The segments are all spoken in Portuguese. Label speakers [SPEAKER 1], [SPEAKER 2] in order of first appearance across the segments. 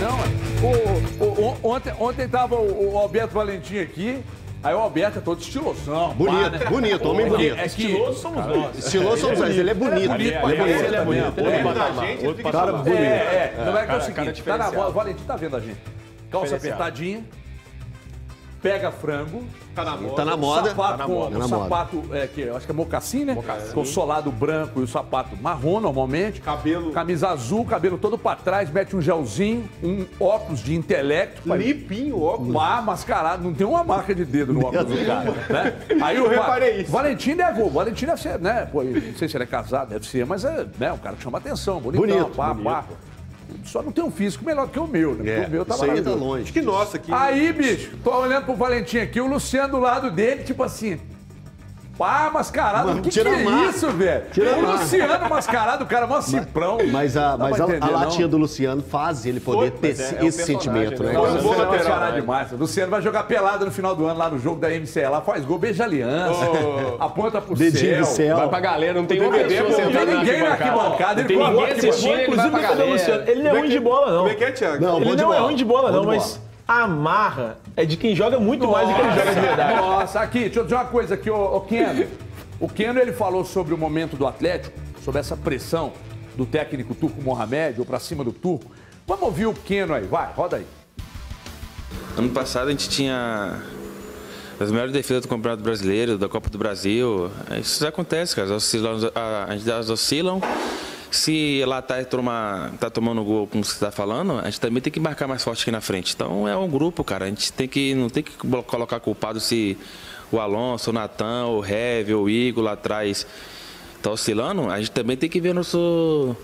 [SPEAKER 1] não. O, o, o, ontem, ontem tava o, o Alberto Valentim aqui. Aí o Alberto é todo estilosão.
[SPEAKER 2] Bonito,
[SPEAKER 1] pá, né?
[SPEAKER 2] bonito, homem
[SPEAKER 1] É que-
[SPEAKER 2] bonito.
[SPEAKER 1] É que,
[SPEAKER 3] Estiloso somos nós.
[SPEAKER 2] Estiloso somos nós, ele é bonito.
[SPEAKER 1] bonito
[SPEAKER 2] Ele é
[SPEAKER 1] caramba.
[SPEAKER 2] bonito.
[SPEAKER 3] Ele é bonito. Ele é
[SPEAKER 4] gente, ele
[SPEAKER 3] Outro
[SPEAKER 4] fica
[SPEAKER 2] Cara
[SPEAKER 4] chamando.
[SPEAKER 2] bonito.
[SPEAKER 1] É, é. Não é que é o
[SPEAKER 3] cara- cara
[SPEAKER 1] seguinte, tá na, o Valentim tá vendo a gente. Calça apertadinha, pega frango,
[SPEAKER 4] Tá na moda.
[SPEAKER 2] Tá na moda.
[SPEAKER 1] sapato
[SPEAKER 3] Tá na
[SPEAKER 1] com
[SPEAKER 3] moda.
[SPEAKER 1] um
[SPEAKER 2] Tá na moda.
[SPEAKER 1] sapato, é, que eu acho que é mocassim, né?
[SPEAKER 3] Mocassim.
[SPEAKER 1] Com o solado branco e o sapato marrom, normalmente.
[SPEAKER 4] Cabelo.
[SPEAKER 1] Camisa azul, cabelo todo pra trás, mete um gelzinho, um óculos de intelecto.
[SPEAKER 4] Limpinho, óculos.
[SPEAKER 1] Má, mascarado, não tem uma marca de dedo no óculos do cara. Né? Aí o
[SPEAKER 4] Eu reparei isso.
[SPEAKER 1] Valentim deve, o Valentim deve ser, né? Pô, não sei se ele é casado, deve ser, mas é né, um cara que chama atenção, bonitão,
[SPEAKER 2] Bonito,
[SPEAKER 1] pá, pá. Só não tem um físico melhor que o meu, né? Porque
[SPEAKER 2] É,
[SPEAKER 1] o meu tá
[SPEAKER 2] isso aí tá longe.
[SPEAKER 4] Que nossa, que.
[SPEAKER 1] Aí, bicho, tô olhando pro Valentim aqui, o Luciano do lado dele, tipo assim. Pá, mascarado.
[SPEAKER 2] Mano,
[SPEAKER 1] O que, que
[SPEAKER 2] tira a
[SPEAKER 1] é isso, velho?
[SPEAKER 2] A
[SPEAKER 1] O. Luciano mascarado, o cara mó ciprão.
[SPEAKER 2] Mas a, mas
[SPEAKER 1] pra
[SPEAKER 2] a, a
[SPEAKER 1] entender,
[SPEAKER 2] latinha
[SPEAKER 1] não?
[SPEAKER 2] do Luciano faz ele poder
[SPEAKER 4] Foi,
[SPEAKER 2] ter
[SPEAKER 4] mas
[SPEAKER 2] esse,
[SPEAKER 3] é- é um
[SPEAKER 2] esse sentimento, né?
[SPEAKER 3] né?
[SPEAKER 1] Não, Luciano é mascarado
[SPEAKER 4] né?
[SPEAKER 1] demais. O Luciano vai jogar pelado no final do ano lá no jogo da MCE. Lá faz gol, beija aliança, aponta pro
[SPEAKER 2] Dedinho
[SPEAKER 1] céu.
[SPEAKER 3] Vai pra galera, não tem uma
[SPEAKER 4] DVD,
[SPEAKER 3] pessoa
[SPEAKER 4] não
[SPEAKER 1] tem ninguém na arquibancada, ele
[SPEAKER 3] tem ninguém assistindo, ele vai
[SPEAKER 5] Inclusive,
[SPEAKER 3] pra galera.
[SPEAKER 5] Luciano? Ele não é ruim de bola, não.
[SPEAKER 4] Como é que é, Thiago?
[SPEAKER 2] Não,
[SPEAKER 5] Ele não é ruim de bola, não, mas a marra é de quem joga muito mais do que ele joga de verdade.
[SPEAKER 1] Nossa, aqui, deixa eu dizer uma coisa aqui, ô, ô Keno. O Keno, ele falou sobre o momento do Atlético, sobre essa pressão do técnico turco Mohamed, ou pra cima do turco. Vamos ouvir o Keno aí, vai, roda aí.
[SPEAKER 6] Ano passado a gente tinha as melhores defesas do Campeonato Brasileiro, da Copa do Brasil. Isso acontece, cara. As oscilam- a- a gente- Elas oscilam. Se lá tá, toma, tá tomando gol, como você está falando, a gente também tem que marcar mais forte aqui na frente. Então é um grupo, cara. A gente tem que, não tem que colocar culpado se o Alonso, o Natan, o Heavy, o Igor lá atrás tá oscilando. A gente também tem que ver nosso,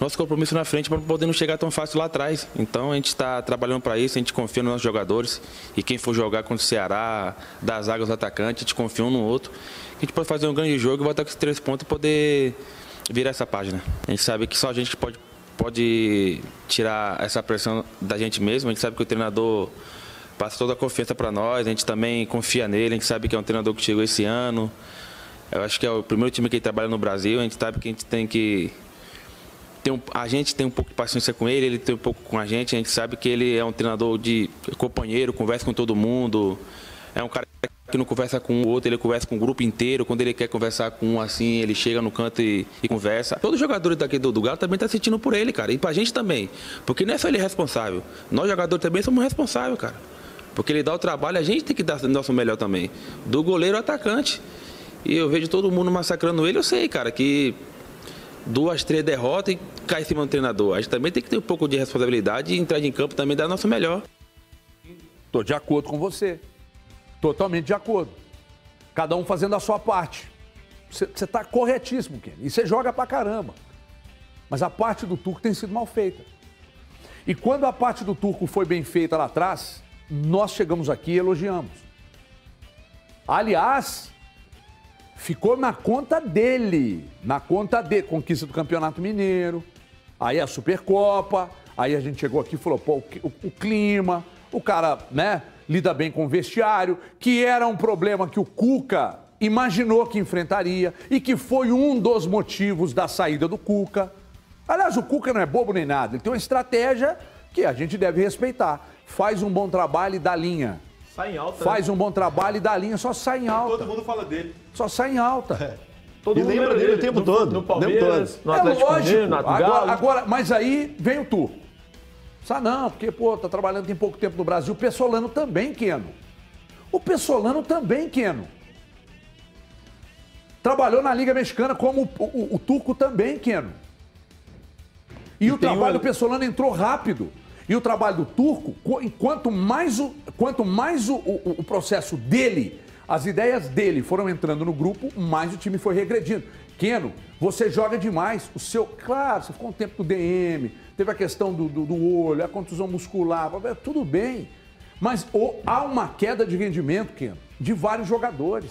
[SPEAKER 6] nosso compromisso na frente para poder não chegar tão fácil lá atrás. Então a gente está trabalhando para isso, a gente confia nos nossos jogadores. E quem for jogar contra o Ceará, das águas atacantes, a gente confia um no outro. A gente pode fazer um grande jogo e voltar com esses três pontos e poder virar essa página. A gente sabe que só a gente pode, pode tirar essa pressão da gente mesmo. A gente sabe que o treinador passa toda a confiança para nós, a gente também confia nele, a gente sabe que é um treinador que chegou esse ano. Eu acho que é o primeiro time que ele trabalha no Brasil, a gente sabe que a gente tem que tem um, a gente tem um pouco de paciência com ele, ele tem um pouco com a gente. A gente sabe que ele é um treinador de companheiro, conversa com todo mundo. É um cara que não conversa com o outro, ele conversa com o grupo inteiro. Quando ele quer conversar com um assim, ele chega no canto e, e conversa. Todos os jogadores daqui do, do Galo também estão sentindo por ele, cara. E pra gente também. Porque não é só ele responsável. Nós, jogadores, também somos responsáveis, cara. Porque ele dá o trabalho, a gente tem que dar o nosso melhor também. Do goleiro ao atacante. E eu vejo todo mundo massacrando ele, eu sei, cara, que duas, três derrotas e cai em cima do treinador. A gente também tem que ter um pouco de responsabilidade e entrar em campo também dar nosso melhor.
[SPEAKER 1] Tô de acordo com você. Totalmente de acordo. Cada um fazendo a sua parte. Você você tá corretíssimo, Ken. E você joga pra caramba. Mas a parte do turco tem sido mal feita. E quando a parte do turco foi bem feita lá atrás, nós chegamos aqui e elogiamos. Aliás, ficou na conta dele, na conta dele, conquista do Campeonato Mineiro, aí a Supercopa, aí a gente chegou aqui e falou, pô, o- o clima, o cara, né, lida bem com o vestiário, que era um problema que o Cuca imaginou que enfrentaria e que foi um dos motivos da saída do Cuca. Aliás, o Cuca não é bobo nem nada, ele tem uma estratégia que a gente deve respeitar. Faz um bom trabalho e dá linha.
[SPEAKER 5] Sai em alta. né?
[SPEAKER 1] Faz um bom trabalho e dá linha, só sai em alta.
[SPEAKER 4] Todo mundo fala dele.
[SPEAKER 1] Só sai em alta.
[SPEAKER 5] Todo
[SPEAKER 2] E
[SPEAKER 5] mundo
[SPEAKER 2] lembra dele o tempo
[SPEAKER 5] no,
[SPEAKER 2] todo,
[SPEAKER 5] No
[SPEAKER 2] o tempo
[SPEAKER 5] Palmeiras, no
[SPEAKER 1] É
[SPEAKER 5] Atlético
[SPEAKER 1] lógico.
[SPEAKER 5] Mineiro, no
[SPEAKER 1] Agora,
[SPEAKER 5] Galo.
[SPEAKER 1] agora, mas aí vem o turco. Ah, não, porque, pô, tá trabalhando tem pouco tempo no Brasil. O Pessolano também, Keno. O Pessolano também, Keno. Trabalhou na Liga Mexicana como o, o- o turco também, Keno. E, o
[SPEAKER 5] tem
[SPEAKER 1] trabalho
[SPEAKER 5] um-
[SPEAKER 1] do Pessolano entrou rápido. E o trabalho do turco, qu- quanto mais o, quanto mais o, o- o processo dele, as ideias dele foram entrando no grupo, mais o time foi regredindo. Keno, você joga demais. O seu. Claro, você ficou um tempo no DM, teve a questão do, do- do olho, a contusão muscular, tudo bem. Mas há uma queda de rendimento, Keno, de vários jogadores.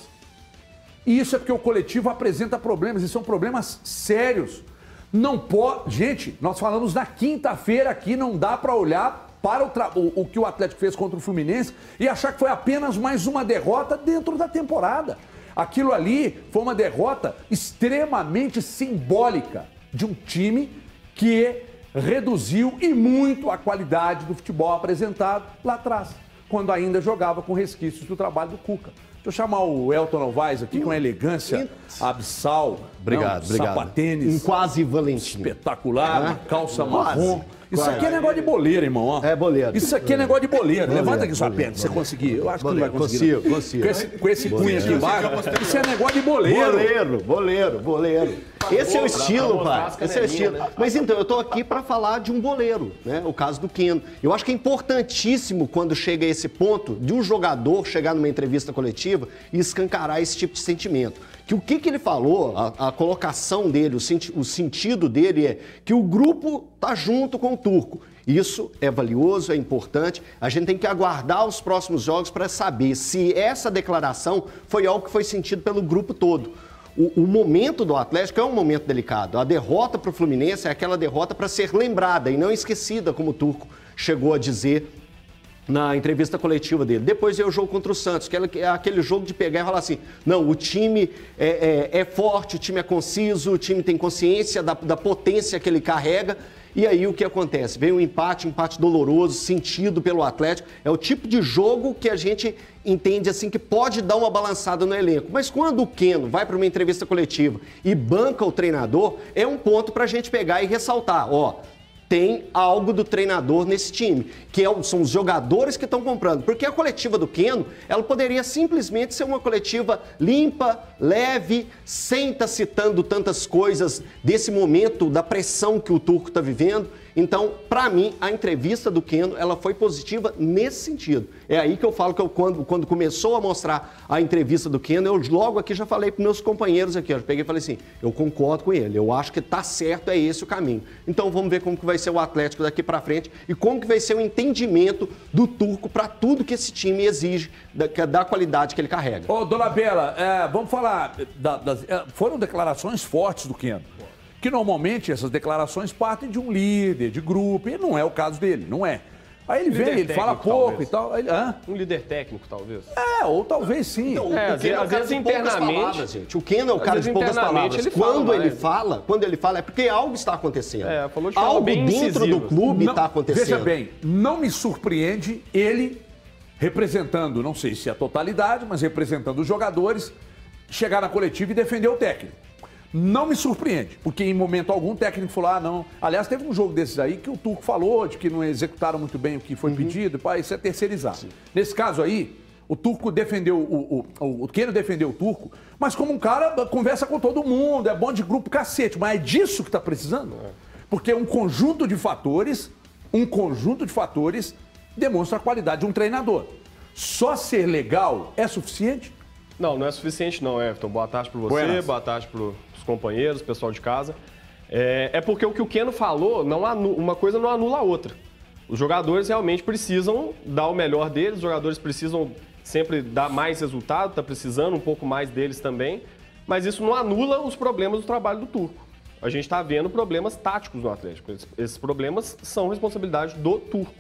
[SPEAKER 1] E isso é porque o coletivo apresenta problemas, e são problemas sérios. Não pode. Gente, nós falamos na quinta-feira aqui, não dá para olhar para o, tra- o- o que o Atlético fez contra o Fluminense e achar que foi apenas mais uma derrota dentro da temporada. Aquilo ali foi uma derrota extremamente simbólica de um time que reduziu e muito a qualidade do futebol apresentado lá atrás, quando ainda jogava com resquícios do trabalho do Cuca. Deixa eu chamar o Elton Novaes aqui com uma elegância abissal.
[SPEAKER 2] Obrigado,
[SPEAKER 1] né, um
[SPEAKER 2] obrigado.
[SPEAKER 1] Sapatênis
[SPEAKER 2] Um quase Valentim.
[SPEAKER 1] espetacular, uma calça
[SPEAKER 2] Quase,
[SPEAKER 1] marrom. Isso aqui é negócio de boleiro, irmão. ó.
[SPEAKER 2] É boleiro.
[SPEAKER 1] Isso aqui é negócio de boleiro.
[SPEAKER 2] Boleiro,
[SPEAKER 1] Levanta aqui sua
[SPEAKER 2] boleiro,
[SPEAKER 1] perna, se você
[SPEAKER 2] boleiro.
[SPEAKER 1] conseguir. Eu acho que não vai
[SPEAKER 2] Boleiro,
[SPEAKER 1] conseguir.
[SPEAKER 2] consigo,
[SPEAKER 1] não.
[SPEAKER 2] consigo.
[SPEAKER 1] Com esse, com esse punho aqui embaixo, isso é negócio de boleiro.
[SPEAKER 2] Boleiro, boleiro, boleiro. Esse é o estilo, pai. Esse é o estilo. Mas então, eu tô aqui para falar de um boleiro, né? O caso do Keno. Eu acho que é importantíssimo quando chega a esse ponto de um jogador chegar numa entrevista coletiva e escancarar esse tipo de sentimento. Que o que, que ele falou, a, a colocação dele, o, senti- o sentido dele é que o grupo tá junto com o turco. Isso é valioso, é importante. A gente tem que aguardar os próximos jogos para saber se essa declaração foi algo que foi sentido pelo grupo todo. O, o momento do Atlético é um momento delicado. A derrota para o Fluminense é aquela derrota para ser lembrada e não esquecida, como o Turco chegou a dizer na entrevista coletiva dele. Depois veio o jogo contra o Santos, que é aquele jogo de pegar e falar assim: não, o time é, é- é forte, o time é conciso, o time tem consciência da, da potência que ele carrega. E aí o que acontece? Vem um empate, um empate doloroso, sentido pelo Atlético. É o tipo de jogo que a gente entende assim que pode dar uma balançada no elenco. Mas quando o Keno vai para uma entrevista coletiva e banca o treinador, é um ponto para a gente pegar e ressaltar. Ó, tem algo do treinador nesse time, que é são os jogadores que estão comprando. Porque a coletiva do Keno, ela poderia simplesmente ser uma coletiva limpa, leve, sem estar citando tantas coisas desse momento, da pressão que o Turco está vivendo. Então, para mim, a entrevista do Keno, ela foi positiva nesse sentido. É aí que eu falo que eu, quando, quando começou a mostrar a entrevista do Keno, eu logo aqui já falei para meus companheiros aqui, eu peguei e falei assim, eu concordo com ele, eu acho que tá certo, é esse o caminho. Então, vamos ver como que vai ser o Atlético daqui para frente e como que vai ser o entendimento do Turco para tudo que esse time exige, da, que- da qualidade que ele carrega.
[SPEAKER 1] Ô, dona Bela, é, vamos falar. da- das- é, foram declarações fortes do Keno. Que normalmente essas declarações partem de um líder, de grupo, e não é o caso dele, não é. Aí ele
[SPEAKER 3] Líder
[SPEAKER 1] vem, ele fala
[SPEAKER 3] técnico,
[SPEAKER 1] pouco
[SPEAKER 3] talvez.
[SPEAKER 1] e tal. Ele, hã?
[SPEAKER 3] Um líder técnico, talvez.
[SPEAKER 1] É, ou talvez sim.
[SPEAKER 2] Então,
[SPEAKER 3] É,
[SPEAKER 2] o
[SPEAKER 3] às
[SPEAKER 2] Keno é o
[SPEAKER 3] vezes-
[SPEAKER 2] cara
[SPEAKER 3] às
[SPEAKER 2] de
[SPEAKER 3] vezes
[SPEAKER 2] poucas
[SPEAKER 3] internamente-
[SPEAKER 2] palavras, gente. O Keno é o cara de poucas
[SPEAKER 3] internamente
[SPEAKER 2] palavras.
[SPEAKER 3] ele fala
[SPEAKER 2] quando ele
[SPEAKER 3] mais.
[SPEAKER 2] fala, quando ele fala, é porque algo está acontecendo.
[SPEAKER 3] É, falou de
[SPEAKER 2] algo
[SPEAKER 3] bem
[SPEAKER 2] dentro do clube
[SPEAKER 1] Não-
[SPEAKER 2] está acontecendo.
[SPEAKER 1] Veja bem, não me surpreende ele representando, não sei se a totalidade, mas representando os jogadores, chegar na coletiva e defender o técnico. Não me surpreende, porque em momento algum o técnico falou: ah, não. Aliás, teve um jogo desses aí que o Turco falou de que não executaram muito bem o que foi pedido, pá, isso é terceirizar. Nesse caso aí, o Turco defendeu, o, o, o, o Keno defendeu o Turco, mas como um cara conversa com todo mundo, é bom de grupo cacete, mas é disso que está precisando. Porque um conjunto de fatores, um conjunto de fatores demonstra a qualidade de um treinador. Só ser legal é suficiente?
[SPEAKER 3] Não, não é suficiente não, Everton. Boa tarde para você,
[SPEAKER 1] Buenas.
[SPEAKER 3] boa tarde para os companheiros, pessoal de casa. É, é porque o que o Keno falou, não anu- uma coisa não anula a outra. Os jogadores realmente precisam dar o melhor deles, os jogadores precisam sempre dar mais resultado, tá precisando um pouco mais deles também, mas isso não anula os problemas do trabalho do Turco. A gente está vendo problemas táticos no Atlético. Esses- problemas são responsabilidade do Turco.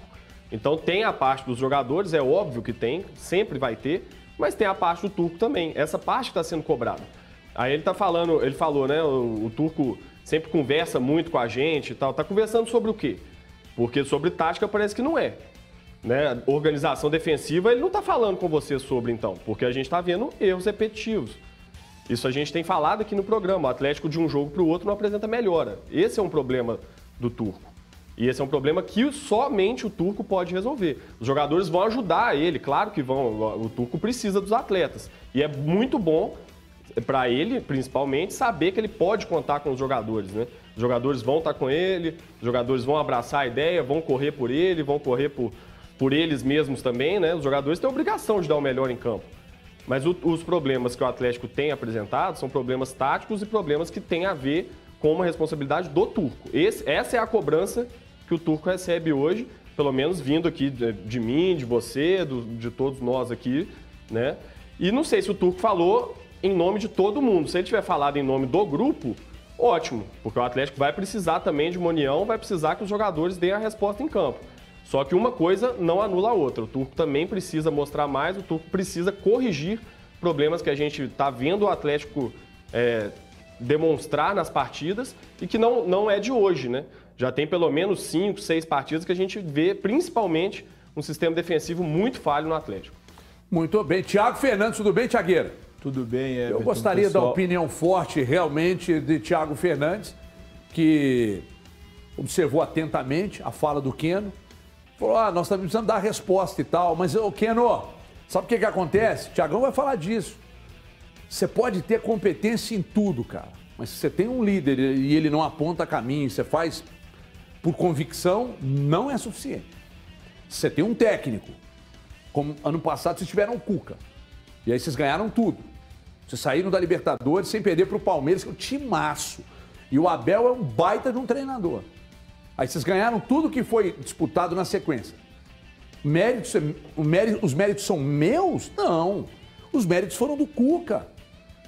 [SPEAKER 3] Então tem a parte dos jogadores, é óbvio que tem, sempre vai ter, mas tem a parte do Turco também. Essa parte está sendo cobrada. Aí ele tá falando, ele falou, né? O, o Turco sempre conversa muito com a gente e tal. Tá conversando sobre o quê? Porque sobre tática parece que não é. Né? Organização defensiva, ele não tá falando com você sobre, então, porque a gente tá vendo erros repetitivos. Isso a gente tem falado aqui no programa. O Atlético de um jogo para o outro não apresenta melhora. Esse é um problema do Turco. E esse é um problema que somente o Turco pode resolver. Os jogadores vão ajudar ele, claro que vão. O Turco precisa dos atletas. E é muito bom para ele, principalmente, saber que ele pode contar com os jogadores, né? Os jogadores vão estar com ele, os jogadores vão abraçar a ideia, vão correr por ele, vão correr por, por eles mesmos também, né? Os jogadores têm a obrigação de dar o melhor em campo. Mas o- os problemas que o Atlético tem apresentado são problemas táticos e problemas que têm a ver com uma responsabilidade do Turco. Esse- essa é a cobrança que o Turco recebe hoje, pelo menos vindo aqui de, de mim, de você, do- de todos nós aqui, né? E não sei se o Turco falou em nome de todo mundo. Se ele tiver falado em nome do grupo, ótimo, porque o Atlético vai precisar também de uma união, vai precisar que os jogadores deem a resposta em campo. Só que uma coisa não anula a outra. O Turco também precisa mostrar mais, o Turco precisa corrigir problemas que a gente está vendo o Atlético é, demonstrar nas partidas e que não, não é de hoje, né? já tem pelo menos cinco, seis partidas que a gente vê principalmente um sistema defensivo muito falho no Atlético.
[SPEAKER 1] Muito bem. Tiago Fernandes, tudo bem, Tiagueira?
[SPEAKER 5] Tudo bem, Everton,
[SPEAKER 1] Eu gostaria da
[SPEAKER 5] pessoal.
[SPEAKER 1] opinião forte, realmente, de Tiago Fernandes, que observou atentamente a fala do Keno. Falou: ah, nós também precisamos dar resposta e tal. Mas, ô Keno, sabe o que, que acontece? Tiagão vai falar disso. Você pode ter competência em tudo, cara. Mas se você tem um líder e ele não aponta caminho, você faz por convicção, não é suficiente. Você tem um técnico, como ano passado vocês tiveram o Cuca. E aí vocês ganharam tudo. Vocês saíram da Libertadores sem perder para o Palmeiras, que é um timaço. E o Abel é um baita de um treinador. Aí vocês ganharam tudo que foi disputado na sequência. Méritos, mérito- os méritos são meus? Não. Os méritos foram do Cuca,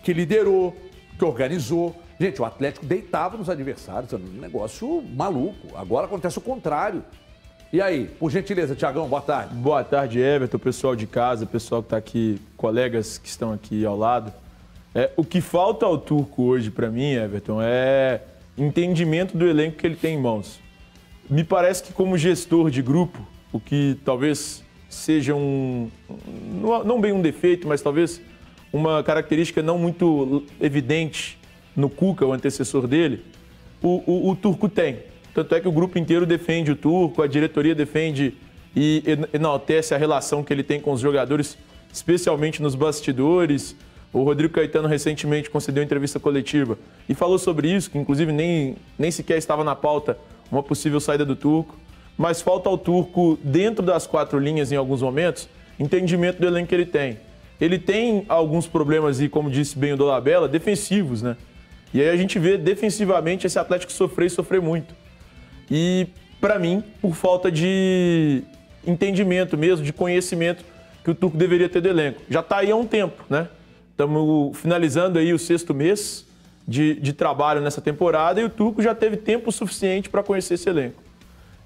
[SPEAKER 1] que liderou, que organizou. Gente, o Atlético deitava nos adversários, é um negócio maluco. Agora acontece o contrário. E aí, por gentileza, Tiagão, boa tarde.
[SPEAKER 5] Boa tarde, Everton, pessoal de casa, pessoal que está aqui, colegas que estão aqui ao lado. É, o que falta ao Turco hoje, para mim, Everton, é entendimento do elenco que ele tem em mãos. Me parece que, como gestor de grupo, o que talvez seja um. não- bem um defeito, mas talvez uma característica não muito evidente no Cuca, o antecessor dele, o, o- o Turco tem. Tanto é que o grupo inteiro defende o Turco, a diretoria defende e en- enaltece a relação que ele tem com os jogadores, especialmente nos bastidores. O Rodrigo Caetano recentemente concedeu entrevista coletiva e falou sobre isso, que inclusive nem, nem sequer estava na pauta uma possível saída do Turco. Mas falta ao Turco, dentro das quatro linhas em alguns momentos, entendimento do elenco que ele tem. Ele tem alguns problemas, e como disse bem o Dolabella, defensivos, né? E aí a gente vê defensivamente esse Atlético sofrer e sofrer muito. E, para mim, por falta de entendimento mesmo, de conhecimento que o Turco deveria ter do elenco. Já está aí há um tempo, né? Estamos finalizando aí o sexto mês de, de trabalho nessa temporada e o Turco já teve tempo suficiente para conhecer esse elenco.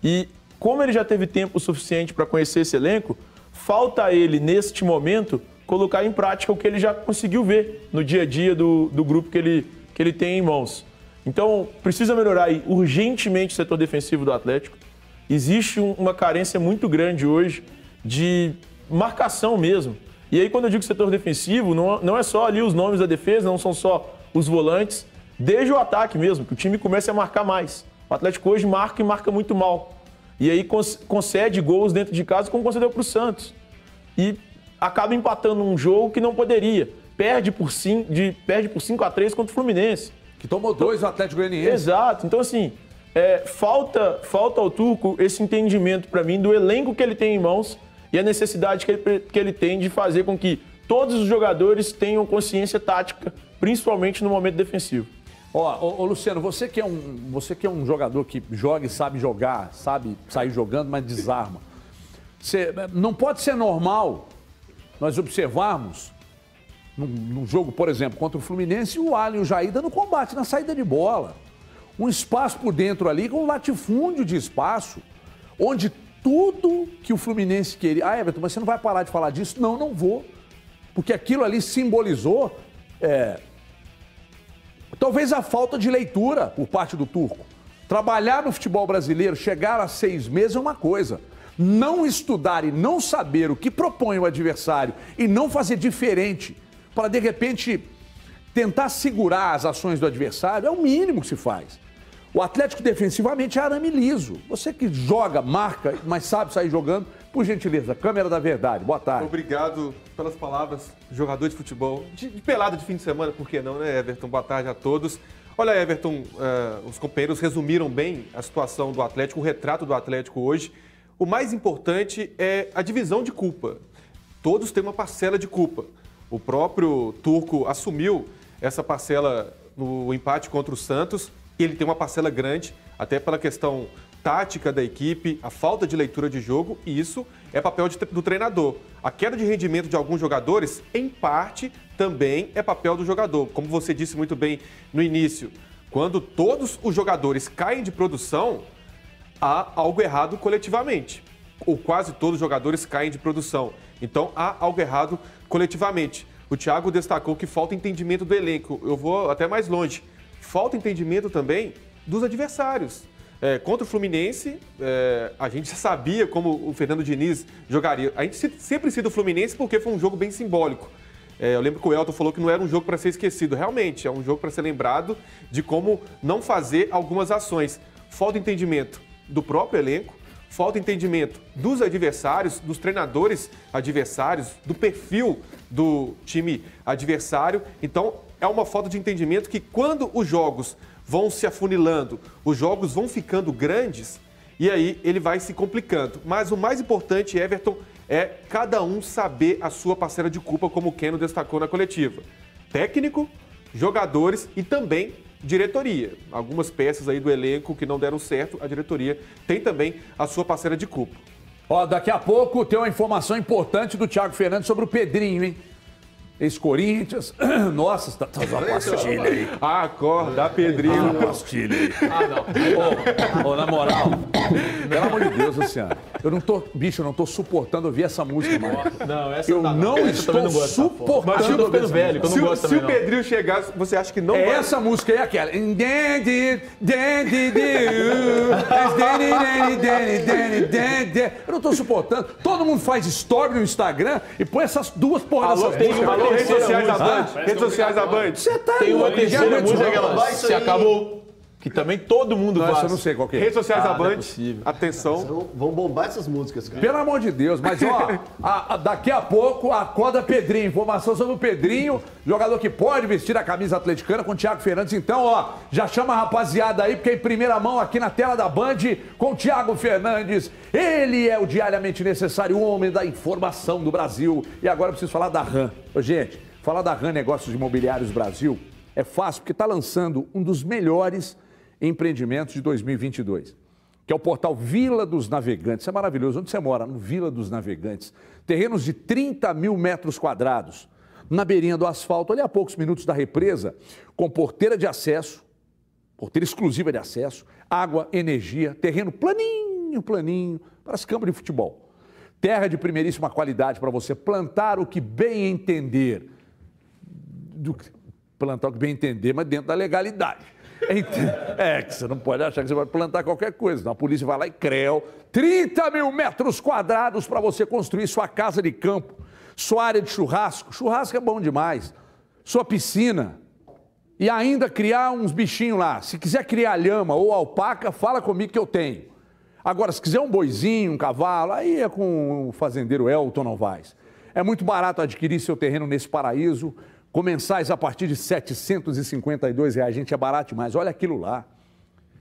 [SPEAKER 5] E como ele já teve tempo suficiente para conhecer esse elenco, falta a ele, neste momento, colocar em prática o que ele já conseguiu ver no dia a dia do, do grupo que ele, que ele tem em mãos. Então, precisa melhorar aí urgentemente o setor defensivo do Atlético. Existe um- uma carência muito grande hoje de marcação mesmo. E aí, quando eu digo setor defensivo, não, não é só ali os nomes da defesa, não são só os volantes, desde o ataque mesmo, que o time comece a marcar mais. O Atlético hoje marca e marca muito mal. E aí concede gols dentro de casa, como concedeu para o Santos. E acaba empatando um jogo que não poderia. Perde por 5 de, perde por 5 a 3 contra o Fluminense.
[SPEAKER 1] Que tomou dois o Atlético Goianiense.
[SPEAKER 5] Exato. Então, assim, é, falta, falta ao Turco esse entendimento para mim do elenco que ele tem em mãos e a necessidade que ele, que ele tem de fazer com que todos os jogadores tenham consciência tática, principalmente no momento defensivo.
[SPEAKER 1] Ó, ô, Luciano, você que, é um, você que é um jogador que joga e sabe jogar, sabe sair jogando, mas desarma. Você- não pode ser normal nós observarmos num, num jogo, por exemplo, contra o Fluminense, o Alho e o Jair dando combate na saída de bola. Um espaço por dentro ali com um latifúndio de espaço, onde tudo que o Fluminense queria. Ah, Everton, mas você não vai parar de falar disso? Não, não vou. Porque aquilo ali simbolizou é, Talvez a falta de leitura por parte do turco. Trabalhar no futebol brasileiro, chegar a seis meses é uma coisa. Não estudar e não saber o que propõe o adversário e não fazer diferente para, de repente, tentar segurar as ações do adversário é o mínimo que se faz. O Atlético defensivamente é arame liso. Você que joga, marca, mas sabe sair jogando, por gentileza, câmera da verdade. Boa tarde.
[SPEAKER 4] Obrigado pelas palavras, jogador de futebol, de, de pelada de fim de semana, por que não, né, Everton? Boa tarde a todos. Olha, Everton, eh, os companheiros resumiram bem a situação do Atlético, o retrato do Atlético hoje. O mais importante é a divisão de culpa. Todos têm uma parcela de culpa. O próprio Turco assumiu essa parcela no empate contra o Santos. Ele tem uma parcela grande, até pela questão tática da equipe, a falta de leitura de jogo, e isso é papel de- do treinador. A queda de rendimento de alguns jogadores, em parte, também é papel do jogador. Como você disse muito bem no início, quando todos os jogadores caem de produção, há algo errado coletivamente. Ou quase todos os jogadores caem de produção. Então há algo errado coletivamente. O Thiago destacou que falta entendimento do elenco. Eu vou até mais longe. Falta entendimento também dos adversários. É, contra o Fluminense, é, a gente sabia como o Fernando Diniz jogaria. A gente sempre cita o Fluminense porque foi um jogo bem simbólico. É, eu lembro que o Elton falou que não era um jogo para ser esquecido. Realmente, é um jogo para ser lembrado de como não fazer algumas ações. Falta entendimento do próprio elenco, falta entendimento dos adversários, dos treinadores adversários, do perfil do time adversário. Então, é uma falta de entendimento que quando os jogos vão se afunilando, os jogos vão ficando grandes e aí ele vai se complicando. Mas o mais importante, Everton, é cada um saber a sua parcela de culpa, como o Keno destacou na coletiva. Técnico, jogadores e também diretoria. Algumas peças aí do elenco que não deram certo, a diretoria tem também a sua parcela de culpa.
[SPEAKER 1] Ó, daqui a pouco tem uma informação importante do Thiago Fernandes sobre o Pedrinho, hein? Ex-Corinthians. Nossa, tá, tá uma pastilha aí.
[SPEAKER 4] Acorda, Pedrinho.
[SPEAKER 1] Uma pastilha aí. Ah, não. Ô, ô, na moral, pelo amor de Deus, Luciano. Eu não tô, bicho, eu não tô suportando ouvir essa música mais.
[SPEAKER 5] Não, essa
[SPEAKER 1] Eu
[SPEAKER 5] tá,
[SPEAKER 1] não
[SPEAKER 5] Essa
[SPEAKER 1] estou
[SPEAKER 5] não porra.
[SPEAKER 1] suportando.
[SPEAKER 5] Mas eu tô ficando velho, que eu não
[SPEAKER 4] Se, o-
[SPEAKER 5] gosto
[SPEAKER 4] se o. Pedrinho chegar, você acha que não
[SPEAKER 1] É
[SPEAKER 4] vai...
[SPEAKER 1] essa música aí, aquela. Eu não tô suportando. Todo mundo faz story no Instagram e põe essas duas porras dessas músicas.
[SPEAKER 4] alô, redes sociais da. Band. Redes sociais da Band.
[SPEAKER 1] Você tá
[SPEAKER 5] Tem uma terceira música que ela
[SPEAKER 2] Vai
[SPEAKER 5] se
[SPEAKER 2] aí.
[SPEAKER 5] acabou. Que também todo mundo
[SPEAKER 1] Não, eu não sei qual que é.
[SPEAKER 4] Redes sociais da
[SPEAKER 5] Ah, é
[SPEAKER 4] Band.
[SPEAKER 5] possível.
[SPEAKER 4] Atenção.
[SPEAKER 2] Vão bombar essas músicas, cara.
[SPEAKER 1] Pelo amor de Deus, mas ó, a- a- daqui a pouco acorda Pedrinho. Informação sobre o Pedrinho, jogador que pode vestir a camisa atleticana com o Thiago Fernandes. Então, ó, já chama a rapaziada aí, porque é em primeira mão aqui na tela da Band com o Thiago Fernandes. Ele é o diariamente necessário homem da informação do Brasil. E agora eu preciso falar da RAM. Ô, gente, falar da RAM Negócios Imobiliários Brasil é fácil porque está lançando um dos melhores empreendimentos de 2022 que é o portal Vila dos Navegantes. É maravilhoso. Onde você mora? No Vila dos Navegantes. Terrenos de 30 mil metros quadrados, na beirinha do asfalto, ali a poucos minutos da represa, com porteira de acesso, porteira exclusiva de acesso, água, energia, terreno planinho, planinho, para as câmaras de futebol. Terra de primeiríssima qualidade para você plantar o que bem entender. Do plantar o que bem entender, mas dentro da legalidade. Ent- É, que você não pode achar que você vai plantar qualquer coisa. Então a polícia vai lá e creu. 30 mil metros quadrados para você construir sua casa de campo, sua área de churrasco. Churrasco é bom demais. Sua piscina. E ainda criar uns bichinhos lá. Se quiser criar lhama ou alpaca, fala comigo que eu tenho. Agora, se quiser um boizinho, um cavalo, aí é com o fazendeiro Elton Novaes. É muito barato adquirir seu terreno nesse paraíso. Com mensais a partir de 752 reais. Gente, é barato demais. Olha aquilo lá.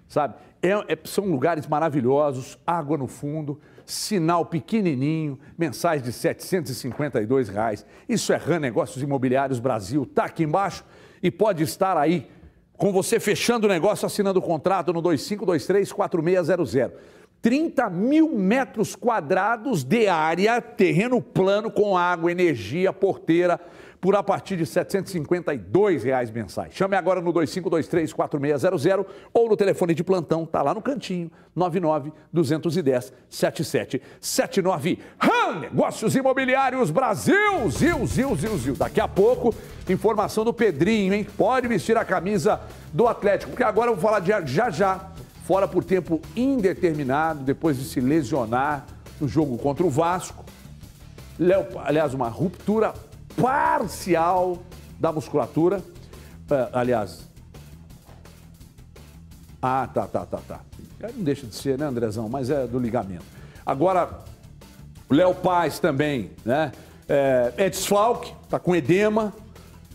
[SPEAKER 1] Sabe? É- é- são lugares maravilhosos, água no fundo, sinal pequenininho, mensais de 752 reais. Isso é RAM Negócios Imobiliários Brasil. Tá aqui embaixo e pode estar aí com você fechando o negócio, assinando o contrato no 2523-4600. 30 mil metros quadrados de área, terreno plano com água, energia, porteira, por a partir de 752 reais mensais. Chame agora no 2523-4600 ou no telefone de plantão, tá lá no cantinho, 99-210-7779. RAM Negócios Imobiliários Brasil, Zil, Zil, Zil, Zil. Daqui a pouco, informação do Pedrinho, hein? Pode vestir a camisa do Atlético, porque agora eu vou falar de já já, fora por tempo indeterminado, depois de se lesionar no jogo contra o Vasco. Léo, aliás, uma ruptura parcial da musculatura. É, aliás. Ah, tá, tá, tá, tá. Não deixa de ser, né, Andrezão? Mas é do ligamento. Agora, o Léo Paz também, né? É, é desfalque, tá com edema.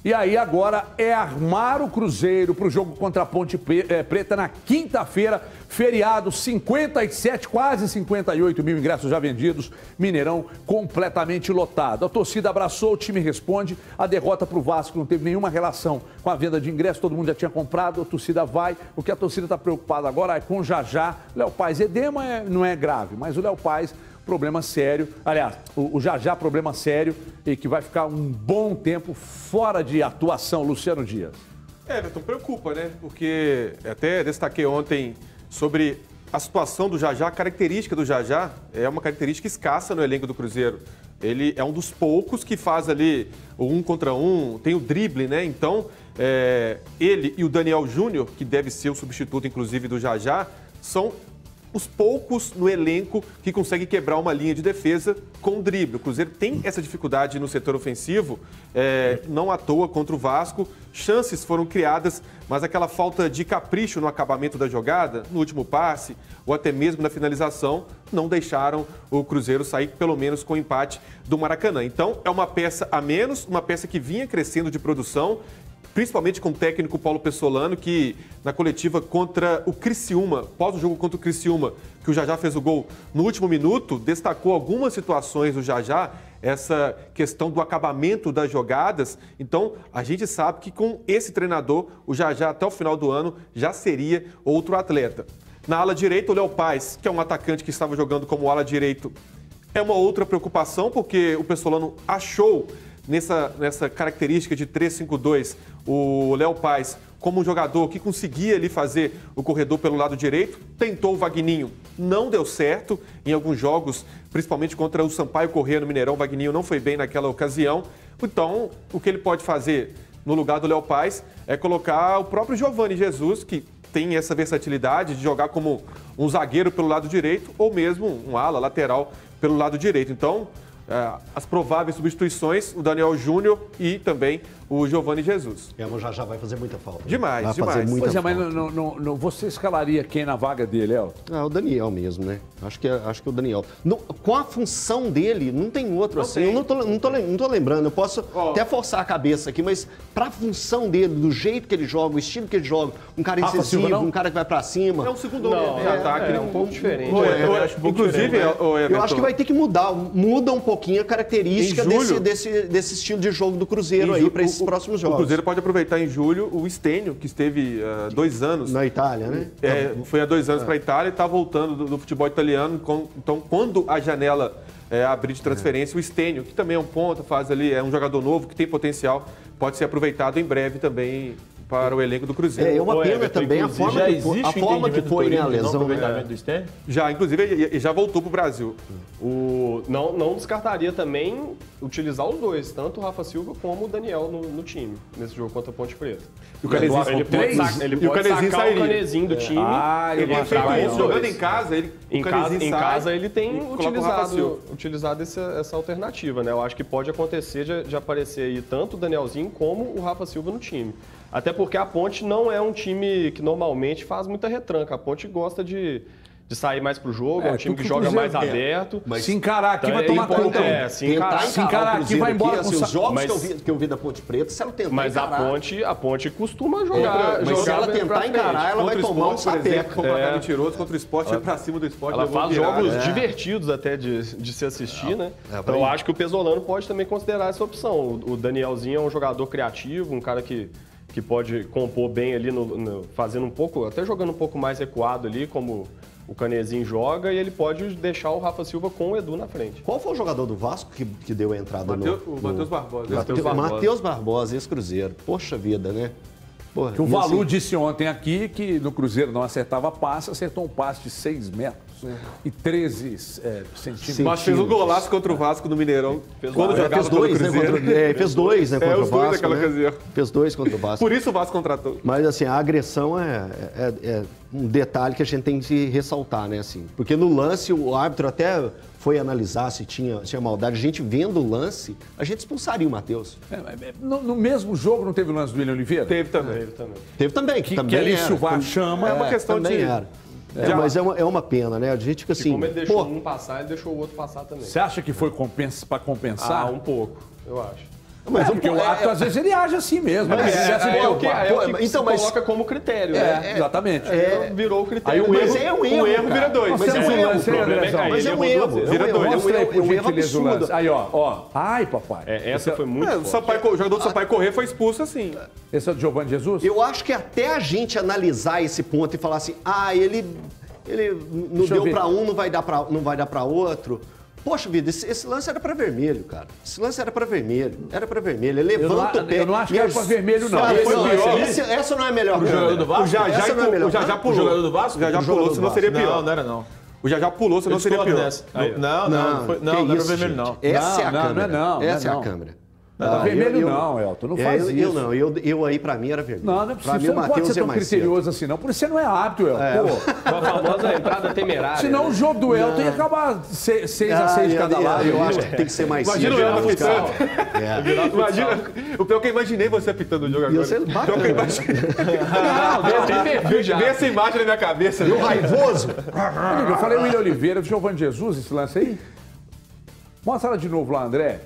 [SPEAKER 1] E aí agora é armar o Cruzeiro para o jogo contra a Ponte eh, Preta na quinta-feira, feriado, 57, quase 58 mil ingressos já vendidos, Mineirão completamente lotado. A torcida abraçou, o time responde, a derrota para o Vasco não teve nenhuma relação com a venda de ingressos, todo mundo já tinha comprado, a torcida vai. O que a torcida está preocupada agora é com o Jajá, Léo Paz. Edema é- não é grave, mas o Léo Paz problema sério. Aliás, o, o já já problema sério e que vai ficar um bom tempo fora de atuação, Luciano Dias.
[SPEAKER 4] É, Everton, preocupa, né? Porque até destaquei ontem sobre a situação do Jajá, a característica do Jajá é uma característica escassa no elenco do Cruzeiro. Ele é um dos poucos que faz ali o um contra um, tem o drible, né? Então, é, ele e o Daniel Júnior, que deve ser o substituto, inclusive, do Jajá, são os poucos no elenco que conseguem quebrar uma linha de defesa com drible. O Cruzeiro tem essa dificuldade no setor ofensivo, é, não à toa contra o Vasco. Chances foram criadas, mas aquela falta de capricho no acabamento da jogada, no último passe, ou até mesmo na finalização, não deixaram o Cruzeiro sair pelo menos com o empate do Maracanã. Então, é uma peça a menos, uma peça que vinha crescendo de produção principalmente com o técnico Paulo Pessolano, que na coletiva contra o Criciúma, pós o jogo contra o Criciúma, que o Jajá fez o gol no último minuto, destacou algumas situações do Jajá, essa questão do acabamento das jogadas. Então, a gente sabe que com esse treinador, o Jajá até o final do ano já seria outro atleta. Na ala direita, o Léo Paz, que é um atacante que estava jogando como ala direito, é uma outra preocupação, porque o Pessolano achou nessa, nessa característica de 3-5-2 o Léo Paz como um jogador que conseguia ali fazer o corredor pelo lado direito. Tentou o Vagninho, não deu certo em alguns jogos, principalmente contra o Sampaio Corrêa no Mineirão. O Vagninho não foi bem naquela ocasião. Então, o que ele pode fazer no lugar do Léo Paz é colocar o próprio Giovanni Jesus, que tem essa versatilidade de jogar como um zagueiro pelo lado direito ou mesmo um ala lateral pelo lado direito. Então, as prováveis substituições, o Daniel Júnior e também o Giovanni Jesus.
[SPEAKER 2] É, mas já, já vai fazer muita falta.
[SPEAKER 4] Demais,
[SPEAKER 2] vai
[SPEAKER 4] demais.
[SPEAKER 2] Fazer muita
[SPEAKER 1] Pois é, mas não, não, não, você escalaria quem na vaga dele, Elton?
[SPEAKER 2] Ah, o Daniel mesmo, né? Acho que, é- acho que é o Daniel. No- com a função dele, não tem outro assim.
[SPEAKER 4] tem.
[SPEAKER 2] Eu não tô, não, tô, lem- não tô lembrando. Eu posso
[SPEAKER 4] Ó.
[SPEAKER 2] até forçar a cabeça aqui, mas pra função dele, do jeito que ele joga, o estilo que ele joga, um cara incisivo,
[SPEAKER 1] Silva, não?
[SPEAKER 2] um cara que vai pra cima.
[SPEAKER 4] É um segundo
[SPEAKER 3] Não,
[SPEAKER 4] homem
[SPEAKER 3] é,
[SPEAKER 4] de ataque.
[SPEAKER 3] é um pouco diferente. É,
[SPEAKER 4] ô,
[SPEAKER 3] eu acho um
[SPEAKER 4] inclusive,
[SPEAKER 3] diferente.
[SPEAKER 2] Eu
[SPEAKER 4] Everton,
[SPEAKER 2] acho que vai ter que mudar, muda um pouquinho a característica
[SPEAKER 4] julho-
[SPEAKER 2] desse, desse, desse estilo de jogo do Cruzeiro aí pra esses
[SPEAKER 4] o-
[SPEAKER 2] próximos
[SPEAKER 4] O
[SPEAKER 2] jogos.
[SPEAKER 4] Cruzeiro pode aproveitar em julho o Stênio, que esteve ah, dois anos
[SPEAKER 2] Na Itália, né?
[SPEAKER 4] É, foi há dois anos para a Itália e está voltando do, do futebol italiano. com- então, quando a janela é, abrir de transferência, o Stênio, que também é um ponta, faz ali, é um jogador novo que tem potencial, pode ser aproveitado em breve também para o elenco do Cruzeiro.
[SPEAKER 2] É, é uma pena
[SPEAKER 3] Everton,
[SPEAKER 2] também a forma
[SPEAKER 5] Já
[SPEAKER 2] que foi,
[SPEAKER 5] existe
[SPEAKER 2] a forma que foi né, a lesão.
[SPEAKER 5] aproveitamento do Sten?
[SPEAKER 4] Já, inclusive, ele ele já voltou para o Brasil.
[SPEAKER 3] O, não, não descartaria também utilizar os dois, tanto o Rafa Silva como o Daniel no, no time, nesse jogo contra a Ponte Preta.
[SPEAKER 4] E o Canezinho,
[SPEAKER 3] Ele pode, ele
[SPEAKER 4] E o
[SPEAKER 3] pode
[SPEAKER 4] Canezinho
[SPEAKER 3] sacar
[SPEAKER 4] sairia.
[SPEAKER 3] o Canezinho do time.
[SPEAKER 1] Ah, eu
[SPEAKER 4] ele feito
[SPEAKER 3] com
[SPEAKER 4] isso jogando em casa. Ele,
[SPEAKER 3] Em
[SPEAKER 4] o
[SPEAKER 3] casa, em casa ele tem utilizado, utilizado essa, essa alternativa, né? Eu acho que pode acontecer de, de aparecer aí tanto o Danielzinho como o Rafa Silva no time. Até porque a Ponte não é um time que normalmente faz muita retranca. A Ponte gosta de, de sair mais pro jogo, é,
[SPEAKER 1] É,
[SPEAKER 3] um time que
[SPEAKER 1] que
[SPEAKER 3] joga mais
[SPEAKER 1] quer.
[SPEAKER 3] aberto.
[SPEAKER 1] Se encarar aqui,
[SPEAKER 3] Então,
[SPEAKER 1] vai
[SPEAKER 3] é
[SPEAKER 1] tomar
[SPEAKER 3] importante-
[SPEAKER 1] conta.
[SPEAKER 3] é, se encarar-
[SPEAKER 1] se encarar aqui, vai embora
[SPEAKER 2] aqui, assim, os jogos
[SPEAKER 3] Mas-
[SPEAKER 2] que, eu vi, que eu vi da Ponte Preta, se ela tentar
[SPEAKER 3] Mas a
[SPEAKER 2] encarar,
[SPEAKER 3] Ponte, a Ponte costuma
[SPEAKER 2] Outra-
[SPEAKER 3] jogar.
[SPEAKER 2] mas se
[SPEAKER 3] jogar
[SPEAKER 2] ela
[SPEAKER 3] pra
[SPEAKER 2] tentar encarar, ela vai tomar um sapeco.
[SPEAKER 4] completamente
[SPEAKER 3] É.
[SPEAKER 4] mentiroso. Contra o esporte, vai pra cima do esporte.
[SPEAKER 3] Ela faz jogos
[SPEAKER 4] É.
[SPEAKER 3] divertidos até de, de se assistir, né?
[SPEAKER 2] é,
[SPEAKER 3] então eu acho que o Pesolano pode também considerar essa opção. O, o Danielzinho é um jogador criativo, um cara que, que pode compor bem ali, no, no- fazendo um pouco, até jogando um pouco mais recuado ali, como o Canezinho joga, e ele pode deixar o Rafa Silva com o Edu na frente.
[SPEAKER 2] Qual foi o jogador do Vasco que, que deu a entrada
[SPEAKER 4] Mateus-
[SPEAKER 2] no...
[SPEAKER 4] o Matheus Barbosa.
[SPEAKER 3] Matheus
[SPEAKER 2] Matheus
[SPEAKER 3] Barbosa.
[SPEAKER 2] Matheus Barbosa, ex-Cruzeiro. Poxa vida, né? Porra,
[SPEAKER 1] Que o Valu
[SPEAKER 2] assim,
[SPEAKER 1] disse ontem aqui que no Cruzeiro não acertava passe, acertou um passe de 6 metros e 13 é, centímetros.
[SPEAKER 4] Mas fez um golaço contra o Vasco no Mineirão. Quando
[SPEAKER 2] é,
[SPEAKER 4] jogava
[SPEAKER 2] fez dois,
[SPEAKER 4] pelo
[SPEAKER 2] né?
[SPEAKER 4] Cruzeiro.
[SPEAKER 2] Contra, é, fez dois, né? Contra
[SPEAKER 4] os
[SPEAKER 2] o
[SPEAKER 4] dois
[SPEAKER 2] Vasco.
[SPEAKER 4] naquela
[SPEAKER 2] né?
[SPEAKER 4] ocasião.
[SPEAKER 2] Fez dois contra o Vasco.
[SPEAKER 4] Por isso o Vasco contratou.
[SPEAKER 2] Mas assim, a agressão é, é- é um detalhe que a gente tem que ressaltar, né? Assim, porque no lance o árbitro até foi analisar se tinha, tinha maldade. A gente vendo o lance, a gente expulsaria o Matheus.
[SPEAKER 1] É, é, no, no mesmo jogo não teve o lance do William Oliveira?
[SPEAKER 4] Teve também.
[SPEAKER 3] Ele também.
[SPEAKER 2] Teve também, que, também
[SPEAKER 1] que ali se chama.
[SPEAKER 4] É uma questão
[SPEAKER 2] também
[SPEAKER 4] de-
[SPEAKER 2] era. É,
[SPEAKER 4] Já-
[SPEAKER 2] mas é uma, é uma pena, né? A gente fica assim.
[SPEAKER 3] Como ele deixou
[SPEAKER 2] pô,
[SPEAKER 3] um passar, ele deixou o outro passar também.
[SPEAKER 1] Você acha que foi compensa, para compensar?
[SPEAKER 3] Ah, um pouco, eu acho.
[SPEAKER 2] Mas
[SPEAKER 1] é,
[SPEAKER 2] um
[SPEAKER 1] porque o
[SPEAKER 2] é-
[SPEAKER 1] árbitro, às vezes, ele age assim mesmo.
[SPEAKER 2] Mas
[SPEAKER 1] Ele
[SPEAKER 2] é-
[SPEAKER 1] tivesse
[SPEAKER 3] É,
[SPEAKER 1] pô,
[SPEAKER 3] o que, é o que
[SPEAKER 2] então, mas-
[SPEAKER 3] coloca como critério,
[SPEAKER 1] É,
[SPEAKER 3] né?
[SPEAKER 1] exatamente.
[SPEAKER 3] Virou o critério.
[SPEAKER 4] Aí
[SPEAKER 2] Mas
[SPEAKER 4] erro,
[SPEAKER 2] é um
[SPEAKER 4] o
[SPEAKER 2] erro,
[SPEAKER 4] erro
[SPEAKER 2] cara.
[SPEAKER 4] vira dois.
[SPEAKER 2] Mas é um
[SPEAKER 1] um
[SPEAKER 2] erro,
[SPEAKER 3] o problema é aí
[SPEAKER 2] Mas é um erro. é um
[SPEAKER 4] Vira
[SPEAKER 2] erro,
[SPEAKER 4] dois.
[SPEAKER 2] é um
[SPEAKER 1] Mostra aí,
[SPEAKER 2] erro,
[SPEAKER 1] por
[SPEAKER 2] é um erro
[SPEAKER 1] gentileza, o lance. Aí, ó, ó. Ai, papai.
[SPEAKER 3] É, essa foi muito
[SPEAKER 4] É, o
[SPEAKER 3] forte.
[SPEAKER 4] O jogador do Sampaio Correr foi expulso assim.
[SPEAKER 1] Esse é o Giovanni Jesus?
[SPEAKER 2] Eu acho que até a gente analisar esse ponto e falar assim, ah, ele, ele não deu pra um, não vai dar pra, não vai dar para outro. Poxa vida, esse, esse lance era pra vermelho, cara. Esse lance era pra vermelho. Era pra vermelho. Ele
[SPEAKER 1] não
[SPEAKER 2] levanta
[SPEAKER 1] a-
[SPEAKER 2] o pé.
[SPEAKER 1] eu não acho que era pra vermelho, não.
[SPEAKER 2] Cara, foi
[SPEAKER 4] foi
[SPEAKER 2] pior. Esse- essa não é a melhor
[SPEAKER 5] O jogador
[SPEAKER 2] câmera.
[SPEAKER 5] do Vasco?
[SPEAKER 4] O Jajá,
[SPEAKER 2] Essa não é
[SPEAKER 4] o. Jajá pulou.
[SPEAKER 5] O jogador do Vasco?
[SPEAKER 4] O Jajá
[SPEAKER 2] O jogador
[SPEAKER 4] pulou, senão seria pior.
[SPEAKER 5] Não, não era não.
[SPEAKER 4] O Jajá pulou, senão seria pior.
[SPEAKER 5] Não, não, não, foi- não, não era
[SPEAKER 2] isso,
[SPEAKER 5] vermelho não.
[SPEAKER 2] Essa
[SPEAKER 1] Não,
[SPEAKER 2] é a
[SPEAKER 1] não,
[SPEAKER 2] câmera.
[SPEAKER 1] não é não,
[SPEAKER 2] Essa
[SPEAKER 1] não
[SPEAKER 2] é
[SPEAKER 1] é
[SPEAKER 2] a
[SPEAKER 1] não. Ah, vermelho eu, eu, não, Elton, não é, faz
[SPEAKER 2] eu,
[SPEAKER 1] isso.
[SPEAKER 2] Eu não, eu, eu aí pra mim era vermelho.
[SPEAKER 1] Não, não é possível. Pra mim, não pode ser tão é criterioso assim, não. Por isso você não é apto, Elton. É.
[SPEAKER 3] Pô, a famosa entrada temerária.
[SPEAKER 1] Senão o jogo do Elton ia acabar 6 a 6 de cada lado.
[SPEAKER 2] Eu acho que tem que ser mais
[SPEAKER 4] Imagina o Elton apitando. É. Imagina, o pior que eu imaginei você apitando o jogo agora.
[SPEAKER 2] Você bate,
[SPEAKER 4] pior que eu imaginei. Não, já. Vê essa imagem na minha cabeça.
[SPEAKER 2] Viu raivoso?
[SPEAKER 1] Eu falei o William Oliveira, do Giovanni Jesus, esse lance aí. Mostra ela de novo lá, André.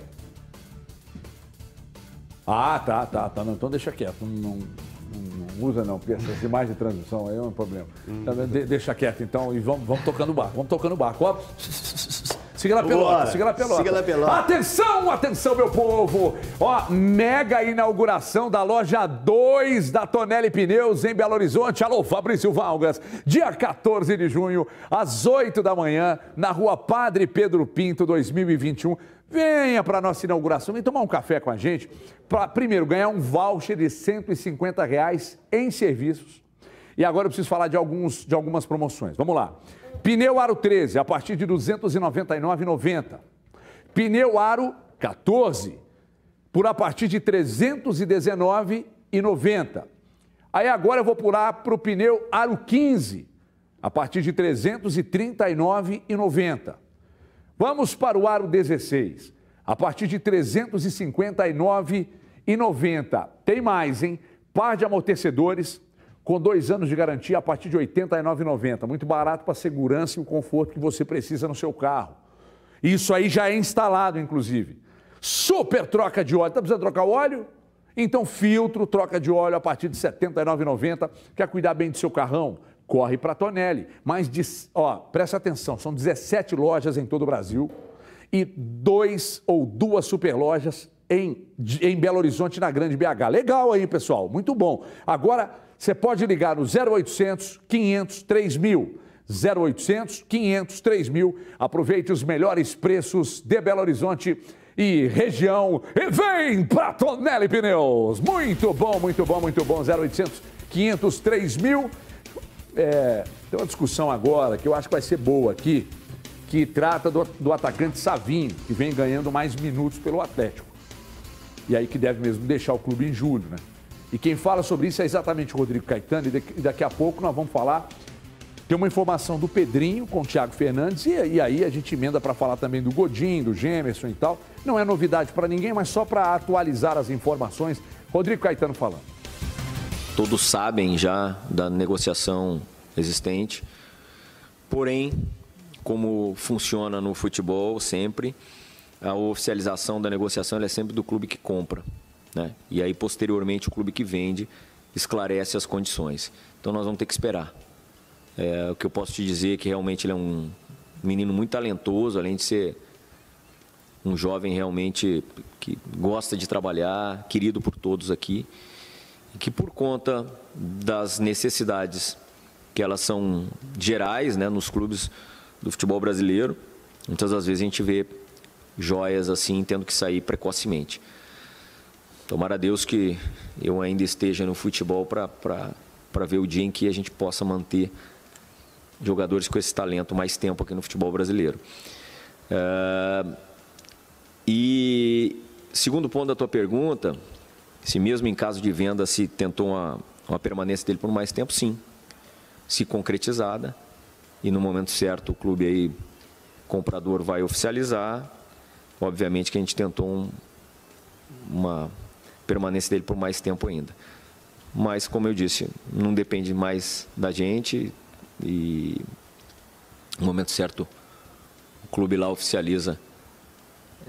[SPEAKER 1] Ah, tá, tá, tá. Não, então deixa quieto. Não, não, usa não, porque essas imagens de transmissão aí é um problema. Hum. De, deixa quieto então e vamos, vamos tocando o barco. Vamos tocando o barco. Ó. Siga na pelota, siga na pelota. Siga na pelota. Atenção, atenção, meu povo! Ó, mega inauguração da loja 2 da Tonelli Pneus em Belo Horizonte. Alô, Fabrício Valgas. Dia 14 de junho, às 8 da manhã, na rua Padre Pedro Pinto, 2021. Venha para a nossa inauguração, vem tomar um café com a gente. Para, primeiro, ganhar um voucher de 150 reais em serviços. E agora eu preciso falar de, alguns, de algumas promoções. Vamos lá. Pneu Aro 13, a partir de R$ 299,90. Pneu Aro 14, por a partir de R$ 319,90. Aí agora eu vou pular para o pneu Aro 15, a partir de R$ 339,90. Vamos para o aro 16, a partir de R$ 359,90. Tem mais, hein? Par de amortecedores com dois anos de garantia a partir de R$ 89,90. Muito barato para a segurança e o conforto que você precisa no seu carro. Isso aí já é instalado, inclusive. Super troca de óleo. Está precisando trocar o óleo? Então, filtro, troca de óleo a partir de R$ 79,90. Quer cuidar bem do seu carrão? corre para Tonelli. Mas, ó, presta atenção, são 17 lojas em todo o Brasil e dois ou duas superlojas em, em Belo Horizonte, na Grande BH. Legal aí, pessoal, muito bom. Agora, você pode ligar no 0800 500 3000. 0800 500 3000. Aproveite os melhores preços de Belo Horizonte e região e vem para Tonelli Pneus. Muito bom, muito bom, muito bom. 0800 500 3000 é, tem uma discussão agora que eu acho que vai ser boa aqui, que trata do, do atacante Savinho, que vem ganhando mais minutos pelo Atlético. E aí que deve mesmo deixar o clube em julho, né? E quem fala sobre isso é exatamente o Rodrigo Caetano, e daqui a pouco nós vamos falar. Tem uma informação do Pedrinho com o Thiago Fernandes, e, e aí a gente emenda para falar também do Godinho, do Gemerson e tal. Não é novidade para ninguém, mas só para atualizar as informações. Rodrigo Caetano falando
[SPEAKER 7] todos sabem já da negociação existente. Porém, como funciona no futebol sempre, a oficialização da negociação é sempre do clube que compra. Né? E aí, posteriormente, o clube que vende esclarece as condições. Então, nós vamos ter que esperar. É, o que eu posso te dizer é que realmente ele é um menino muito talentoso, além de ser um jovem realmente que gosta de trabalhar, querido por todos aqui que por conta das necessidades que elas são gerais né, nos clubes do futebol brasileiro, muitas das vezes a gente vê joias assim tendo que sair precocemente. Tomara a Deus que eu ainda esteja no futebol para ver o dia em que a gente possa manter jogadores com esse talento mais tempo aqui no futebol brasileiro. É... E segundo ponto da tua pergunta, se mesmo em caso de venda se tentou uma, uma permanência dele por mais tempo, sim. Se concretizada e no momento certo o clube aí comprador vai oficializar, obviamente que a gente tentou um, uma permanência dele por mais tempo ainda. Mas como eu disse, não depende mais da gente e no momento certo o clube lá oficializa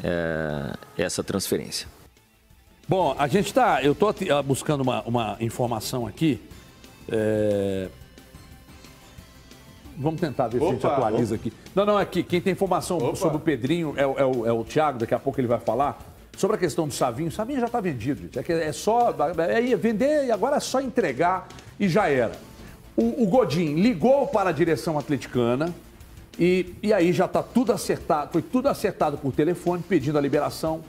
[SPEAKER 7] é, essa transferência.
[SPEAKER 1] Bom, a gente está. Eu estou ah, buscando uma, uma informação aqui. É... Vamos tentar ver opa, se a gente atualiza opa. aqui. Não, não, aqui. Quem tem informação opa. sobre o Pedrinho é, é, o, é o Thiago, daqui a pouco ele vai falar. Sobre a questão do Savinho, o Savinho já está vendido, gente. É, é só é vender e agora é só entregar e já era. O, o Godin ligou para a direção atleticana e, e aí já está tudo acertado, foi tudo acertado por telefone, pedindo a liberação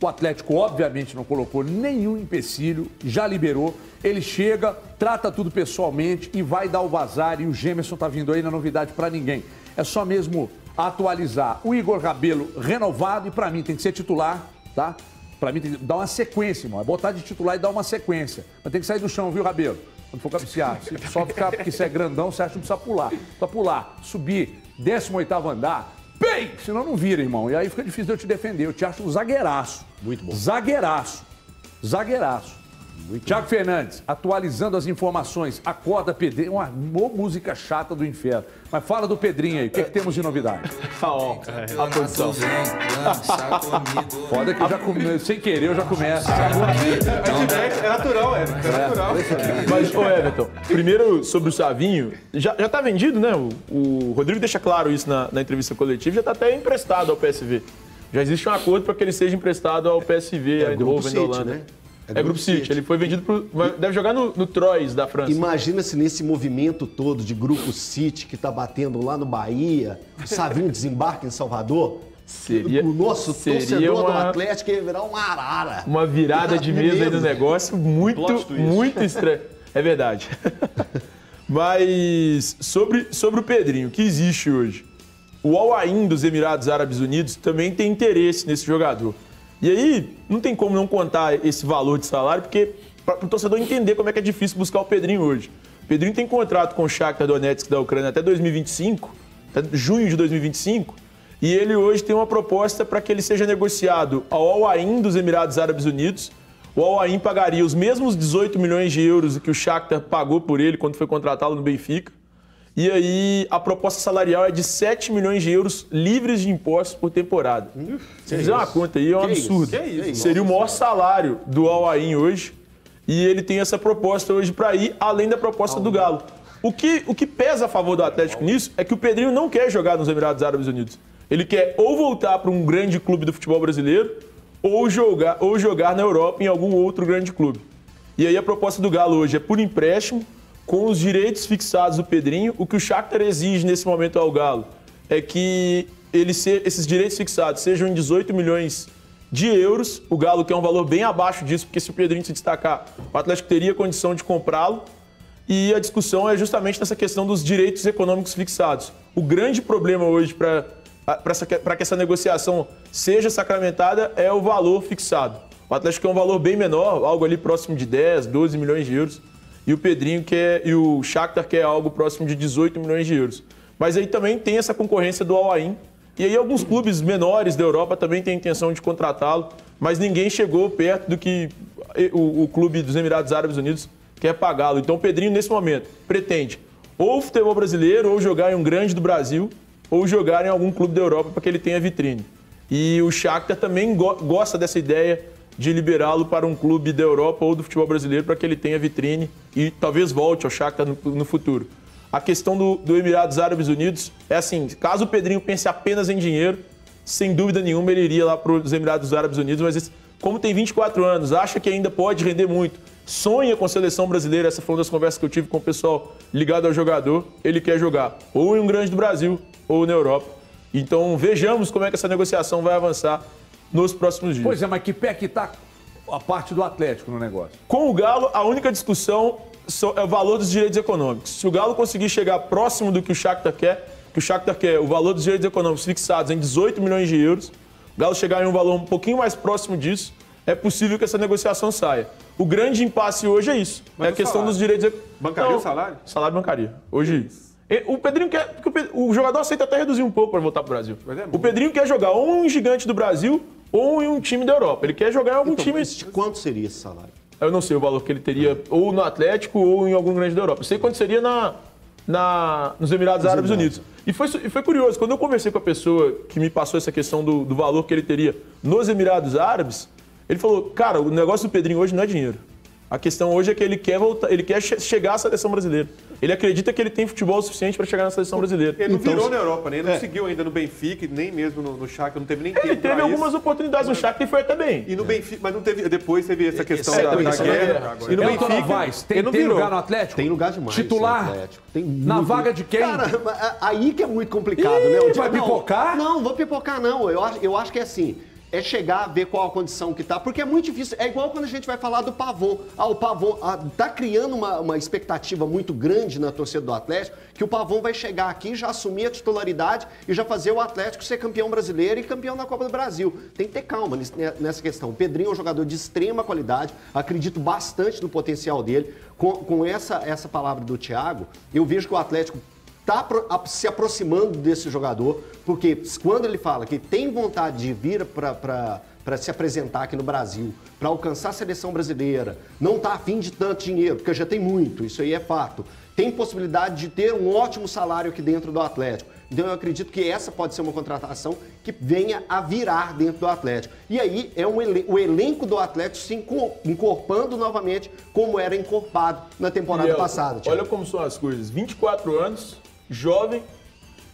[SPEAKER 1] o Atlético, obviamente, não colocou nenhum empecilho, já liberou. Ele chega, trata tudo pessoalmente e vai dar o vazar. E o Gemerson tá vindo aí na novidade para ninguém. É só mesmo atualizar. O Igor Rabelo renovado e para mim tem que ser titular, tá? Pra mim tem que dar uma sequência, irmão. É botar de titular e dar uma sequência. Mas tem que sair do chão, viu, Rabelo? Quando for cabecear. Se só ficar, porque você é grandão, você acha que não precisa pular. Precisa pular, subir, 18 andar, bem! Senão não vira, irmão. E aí fica difícil de eu te defender. Eu te acho um zagueiraço.
[SPEAKER 2] Muito bom.
[SPEAKER 1] Zagueiraço. Zagueiraço. Tiago Fernandes, atualizando as informações. Acorda, Pedrinho. Uma mó música chata do inferno. Mas fala do Pedrinho aí. O que, que temos de novidade?
[SPEAKER 5] Ó, a condição.
[SPEAKER 1] Foda que eu já come... sem querer eu já começo.
[SPEAKER 4] É natural, é. É natural.
[SPEAKER 5] Mas, ô Everton, primeiro sobre o Savinho, já, já tá vendido, né? O, o Rodrigo deixa claro isso na, na entrevista coletiva, já tá até emprestado ao PSV. Já existe um acordo para que ele seja emprestado ao PSV,
[SPEAKER 2] É
[SPEAKER 5] aí do Holanda.
[SPEAKER 2] né?
[SPEAKER 5] É, Grupo City. Ele foi vendido pro. Deve jogar no, no Troyes da França.
[SPEAKER 2] Imagina se nesse movimento todo de Grupo City que tá batendo lá no Bahia, o Savinho desembarca em Salvador.
[SPEAKER 5] Seria-
[SPEAKER 2] o nosso
[SPEAKER 5] seria
[SPEAKER 2] torcedor do
[SPEAKER 5] uma-
[SPEAKER 2] Atlético ia virar uma arara.
[SPEAKER 5] Uma virada de
[SPEAKER 2] É
[SPEAKER 5] mesa aí no
[SPEAKER 2] mesmo.
[SPEAKER 5] negócio muito, muito estranho. É verdade. Mas sobre, sobre o Pedrinho, o que existe hoje? O Al Ain dos Emirados Árabes Unidos também tem interesse nesse jogador. E aí, não tem como não contar esse valor de salário, porque para o torcedor entender como é que é difícil buscar o Pedrinho hoje. O Pedrinho tem contrato com o Shakhtar Donetsk da Ucrânia até 2025, até junho de 2025, e ele hoje tem uma proposta para que ele seja negociado ao Al Ain dos Emirados Árabes Unidos. O Al Ain pagaria os mesmos 18 milhões de euros que o Shakhtar pagou por ele quando foi contratá-lo no Benfica. E aí a proposta salarial é de 7 milhões de euros livres de impostos por temporada. Se fizer uma conta aí, é um
[SPEAKER 2] Que isso?
[SPEAKER 5] absurdo.
[SPEAKER 2] Que isso?
[SPEAKER 5] Seria o maior salário do Al Ain hoje. E ele tem essa proposta hoje para ir além da proposta do Galo. O que, o que pesa a favor do Atlético nisso é que o Pedrinho não quer jogar nos Emirados Árabes Unidos. Ele quer ou voltar para um grande clube do futebol brasileiro ou jogar, ou jogar na Europa em algum outro grande clube. E aí a proposta do Galo hoje é por empréstimo, com os direitos fixados do Pedrinho. O que o Shakhtar exige nesse momento ao Galo é que ele se- esses direitos fixados sejam em 18 milhões de euros. O Galo quer um valor bem abaixo disso, porque se o Pedrinho se destacar, o Atlético teria condição de comprá-lo. E a discussão é justamente nessa questão dos direitos econômicos fixados. O grande problema hoje para que essa negociação seja sacramentada é o valor fixado. O Atlético quer um valor bem menor, algo ali próximo de 10, 12 milhões de euros. E o Pedrinho quer, e o Shakhtar quer algo próximo de 18 milhões de euros. Mas aí também tem essa concorrência do Al Ain. E aí alguns clubes menores da Europa também têm intenção de contratá-lo, mas ninguém chegou perto do que o, o clube dos Emirados Árabes Unidos quer pagá-lo. Então o Pedrinho, nesse momento, pretende ou futebol brasileiro, ou jogar em um grande do Brasil, ou jogar em algum clube da Europa para que ele tenha vitrine. E o Shakhtar também go- gosta dessa ideia de liberá-lo para um clube da Europa ou do futebol brasileiro para que ele tenha vitrine e talvez volte ao Shakhtar no, no futuro. A questão do, do Emirados Árabes Unidos é assim, caso o Pedrinho pense apenas em dinheiro, sem dúvida nenhuma ele iria lá para os Emirados Árabes Unidos, mas esse- como tem 24 anos, acha que ainda pode render muito, sonha com a seleção brasileira, essa foi uma das conversas que eu tive com o pessoal ligado ao jogador, ele quer jogar ou em um grande do Brasil ou na Europa. Então vejamos como é que essa negociação vai avançar nos próximos dias.
[SPEAKER 1] Pois é, mas que pé que tá a parte do Atlético no negócio?
[SPEAKER 5] Com o Galo, a única discussão é o valor dos direitos econômicos. Se o Galo conseguir chegar próximo do que o Shakhtar quer, que o Shakhtar quer o valor dos direitos econômicos fixados em 18 milhões de euros, o Galo chegar em um valor um pouquinho mais próximo disso, é possível que essa negociação saia. O grande impasse hoje é isso.
[SPEAKER 4] Mas
[SPEAKER 5] é a questão
[SPEAKER 4] salário?
[SPEAKER 5] dos direitos econômicos.
[SPEAKER 4] Bancaria o salário?
[SPEAKER 5] Salário bancaria. Hoje. E O Pedrinho quer. porque o jogador aceita até reduzir um pouco para voltar para o Brasil.
[SPEAKER 4] É
[SPEAKER 5] o. Pedrinho quer jogar um gigante do Brasil ou em um time da Europa. Ele quer jogar em algum
[SPEAKER 2] Então,
[SPEAKER 5] time.
[SPEAKER 2] mas de quanto seria esse salário?
[SPEAKER 5] Eu não sei o valor que ele teria ou no Atlético ou em algum grande da Europa. Eu sei quanto seria na, na, nos Emirados Árabes
[SPEAKER 2] Emirados.
[SPEAKER 5] Unidos. E foi, e foi curioso, quando eu conversei com a pessoa que me passou essa questão do, do valor que ele teria nos Emirados Árabes, ele falou, cara, o negócio do Pedrinho hoje não é dinheiro. A questão hoje é que ele quer voltar, ele quer che- chegar à seleção brasileira. Ele acredita que ele tem futebol suficiente para chegar na seleção brasileira.
[SPEAKER 4] Ele não
[SPEAKER 2] Então,
[SPEAKER 4] virou na Europa, né? Ele
[SPEAKER 5] É.
[SPEAKER 4] não seguiu ainda no Benfica, nem mesmo no, no Shakhtar, não teve nem tempo
[SPEAKER 5] Ele teve algumas
[SPEAKER 4] isso.
[SPEAKER 5] oportunidades no Shakhtar e foi até bem.
[SPEAKER 4] E no Benfica, mas não teve. Depois teve essa questão
[SPEAKER 2] é,
[SPEAKER 4] da, da
[SPEAKER 2] essa
[SPEAKER 4] guerra.
[SPEAKER 2] guerra.
[SPEAKER 4] E no
[SPEAKER 1] Elton
[SPEAKER 4] Benfica,
[SPEAKER 1] Novaes, tem,
[SPEAKER 4] ele não
[SPEAKER 1] tem
[SPEAKER 4] virou.
[SPEAKER 1] lugar no Atlético?
[SPEAKER 2] Tem lugar demais.
[SPEAKER 1] Titular?
[SPEAKER 2] no Atlético. Tem
[SPEAKER 1] Na
[SPEAKER 2] muito-
[SPEAKER 1] vaga de quem?
[SPEAKER 2] Cara, aí que é muito complicado,
[SPEAKER 1] Ih,
[SPEAKER 2] né? O
[SPEAKER 1] vai
[SPEAKER 2] não,
[SPEAKER 1] pipocar?
[SPEAKER 2] Não, vou pipocar não. Eu acho, eu acho que é assim. É chegar, ver qual a condição que tá, porque é muito difícil. É igual quando a gente vai falar do Pavon. Ah, o Pavon ah, tá criando uma, uma expectativa muito grande na torcida do Atlético, que o Pavon vai chegar aqui, já assumir a titularidade e já fazer o Atlético ser campeão brasileiro e campeão da Copa do Brasil. Tem que ter calma nessa questão. O Pedrinho é um jogador de extrema qualidade, acredito bastante no potencial dele. Com, com essa, essa palavra do Thiago, eu vejo que o Atlético está se aproximando desse jogador, porque quando ele fala que tem vontade de vir para se apresentar aqui no Brasil, para alcançar a seleção brasileira, não está afim de tanto dinheiro, porque já tem muito, isso aí é fato. Tem possibilidade de ter um ótimo salário aqui dentro do Atlético. Então eu acredito que essa pode ser uma contratação que venha a virar dentro do Atlético. E aí é um o elenco do Atlético se encorpando novamente como era encorpado na temporada passada.
[SPEAKER 5] Olha como são as coisas. 24 anos, jovem,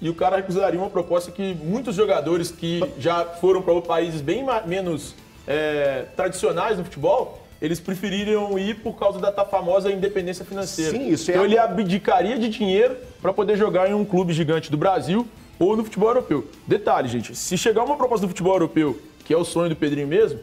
[SPEAKER 5] e o cara recusaria uma proposta que muitos jogadores que já foram para países bem menos é, tradicionais no futebol, eles prefeririam ir por causa da famosa independência financeira. Sim, isso é. Então ele abdicaria de dinheiro para poder jogar em um clube gigante do Brasil ou no futebol europeu. Detalhe, gente, se chegar uma proposta do futebol europeu, que é o sonho do Pedrinho mesmo,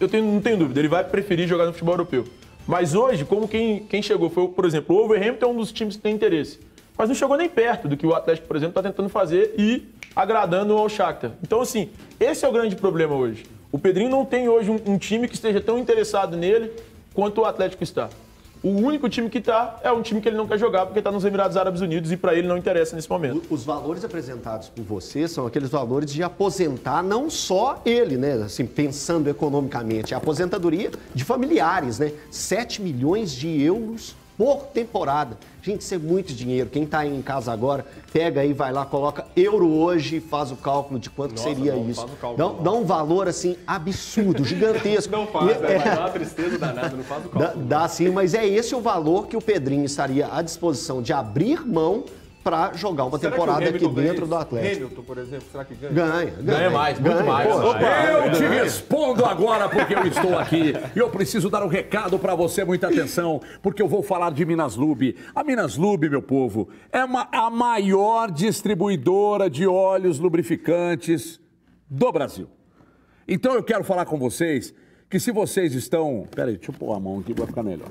[SPEAKER 5] eu tenho, não tenho dúvida, ele vai preferir jogar no futebol europeu. Mas hoje, como quem, quem chegou foi, por exemplo, o Wolverhampton é um dos times que tem interesse mas não chegou nem perto do que o Atlético, por exemplo, está tentando fazer e agradando ao Shakhtar. Então, assim, esse é o grande problema hoje. O Pedrinho não tem hoje um, um time que esteja tão interessado nele quanto o Atlético está. O único time que está é um time que ele não quer jogar porque está nos Emirados Árabes Unidos e para ele não interessa nesse momento.
[SPEAKER 2] Os valores apresentados por você são aqueles valores de aposentar não só ele, né? Assim, pensando economicamente, a aposentadoria de familiares, né? 7 milhões de euros por temporada. Gente, isso é muito dinheiro. Quem está em casa agora, pega aí, vai lá, coloca euro hoje e faz o cálculo de quanto Nossa, seria não, isso. Dá, dá, um valor assim absurdo, gigantesco.
[SPEAKER 3] não faz, e, é, é uma tristeza danada, não faz o cálculo.
[SPEAKER 2] Dá, dá sim, mas é esse o valor que o Pedrinho estaria à disposição de abrir mão para jogar uma será temporada aqui dentro do Atlético.
[SPEAKER 4] Hamilton, por exemplo, será que ganha?
[SPEAKER 2] Ganha, ganha, ganha
[SPEAKER 1] mais, ganha, muito mais. Opa, eu te respondo agora porque eu estou aqui e eu preciso dar um recado para você, muita atenção, porque eu vou falar de Minas Lube. A Minas Lube, meu povo, é uma, a maior distribuidora de óleos lubrificantes do Brasil. Então eu quero falar com vocês que se vocês estão. Peraí, deixa eu pôr a mão aqui para ficar melhor.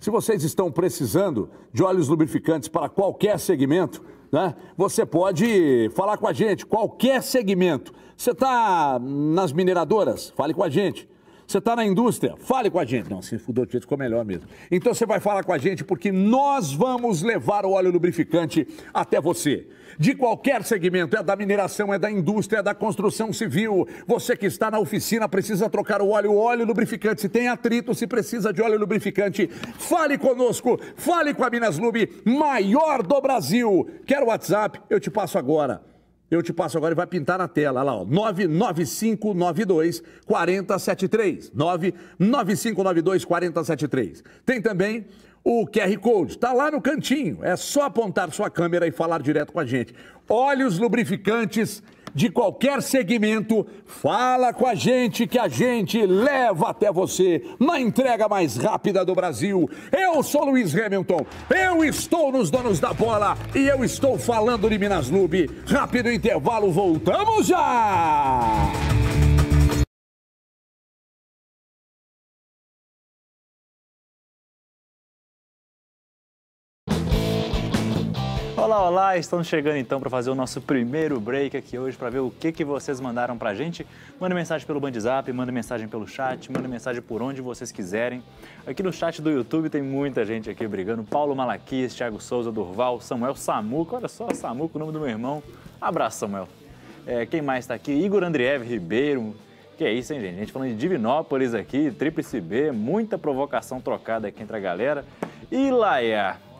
[SPEAKER 1] Se vocês estão precisando de óleos lubrificantes para qualquer segmento, né? Você pode falar com a gente, qualquer segmento. Você está nas mineradoras? Fale com a gente. Você está na indústria? Fale com a gente. Não, se fudou, ficou melhor mesmo. Então você vai falar com a gente porque nós vamos levar o óleo lubrificante até você de qualquer segmento, é da mineração, é da indústria, é da construção civil. Você que está na oficina precisa trocar o óleo, óleo lubrificante. Se tem atrito, se precisa de óleo lubrificante, fale conosco, fale com a Minas Lube, maior do Brasil. Quer o WhatsApp? Eu te passo agora. Eu te passo agora e vai pintar na tela, lá, ó, 99592 4073. 99592 4073. Tem também o QR Code. Está lá no cantinho. É só apontar sua câmera e falar direto com a gente. Óleos lubrificantes de qualquer segmento, fala com a gente que a gente leva até você na entrega mais rápida do Brasil. Eu sou Luiz Hamilton, eu estou nos donos da bola e eu estou falando de Minas Lube. Rápido intervalo, voltamos já!
[SPEAKER 8] Olá, olá! Estamos chegando então para fazer o nosso primeiro break aqui hoje para ver o que, que vocês mandaram para a gente. Manda mensagem pelo Bandzap, manda mensagem pelo chat, manda mensagem por onde vocês quiserem. Aqui no chat do YouTube tem muita gente aqui brigando. Paulo Malaquias, Thiago Souza, Durval, Samuel Samuco. Olha só, Samuco, o nome do meu irmão. Abraço, Samuel. É, quem mais está aqui? Igor Andriev Ribeiro. Que é isso, hein, gente? A gente falando de Divinópolis aqui, Tríplice B, muita provocação trocada aqui entre a galera. E Laia.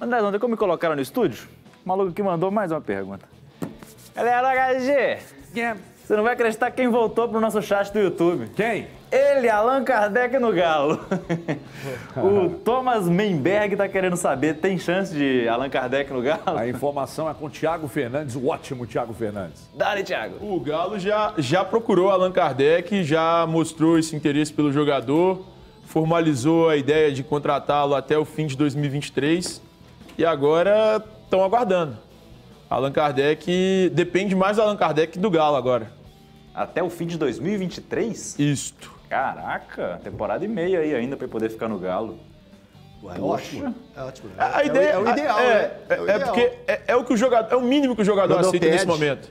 [SPEAKER 8] André, onde como me colocaram no estúdio? O maluco que mandou mais uma pergunta. Galera, HG, você não vai acreditar quem voltou pro nosso chat do YouTube.
[SPEAKER 1] Quem?
[SPEAKER 8] Ele, Allan Kardec no Galo. o Thomas Menberg tá querendo saber, tem chance de Allan Kardec no Galo?
[SPEAKER 1] A informação é com o Thiago Fernandes, o ótimo Thiago Fernandes.
[SPEAKER 8] Dale, Thiago.
[SPEAKER 5] O Galo já, já procurou Allan Kardec, já mostrou esse interesse pelo jogador, formalizou a ideia de contratá-lo até o fim de 2023 e agora estão aguardando. Allan Kardec depende mais do Allan Kardec do Galo agora.
[SPEAKER 8] Até o fim de 2023?
[SPEAKER 5] Isto.
[SPEAKER 8] Caraca, temporada e meia aí ainda para poder ficar no Galo.
[SPEAKER 2] Ué, é ótimo. É ótimo. É,
[SPEAKER 5] A ideia
[SPEAKER 2] é, o, é o ideal,
[SPEAKER 5] é,
[SPEAKER 2] né?
[SPEAKER 5] É,
[SPEAKER 2] o
[SPEAKER 5] é
[SPEAKER 2] ideal.
[SPEAKER 5] porque é, é o que o jogador, é o mínimo que o jogador aceita nesse momento.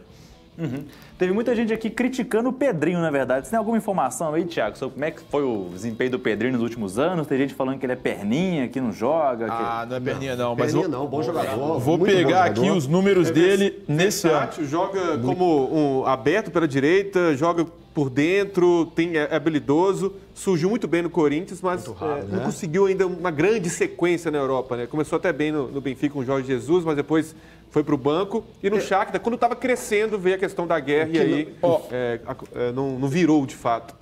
[SPEAKER 8] Teve muita gente aqui criticando o Pedrinho, na verdade. Você tem alguma informação aí, Thiago, sobre como é que foi o desempenho do Pedrinho nos últimos anos? Tem gente falando que ele é perninha, que não joga. que-
[SPEAKER 5] Ah, não é perninha não, mas
[SPEAKER 2] Perninha
[SPEAKER 5] vou,
[SPEAKER 2] não, bom jogador.
[SPEAKER 5] vou pegar
[SPEAKER 2] jogador.
[SPEAKER 5] aqui os números dele nesse ano.
[SPEAKER 4] Joga como um aberto pela direita, joga por dentro, tem, é, é habilidoso, surgiu muito bem no Corinthians, mas é, não
[SPEAKER 2] né?
[SPEAKER 4] conseguiu ainda uma grande sequência na Europa. Né? Começou até bem no, no Benfica com o Jorge Jesus, mas depois foi para o banco. E no Shakhtar, quando estava crescendo, veio a questão da guerra e aí é, a- é, não, não virou de fato.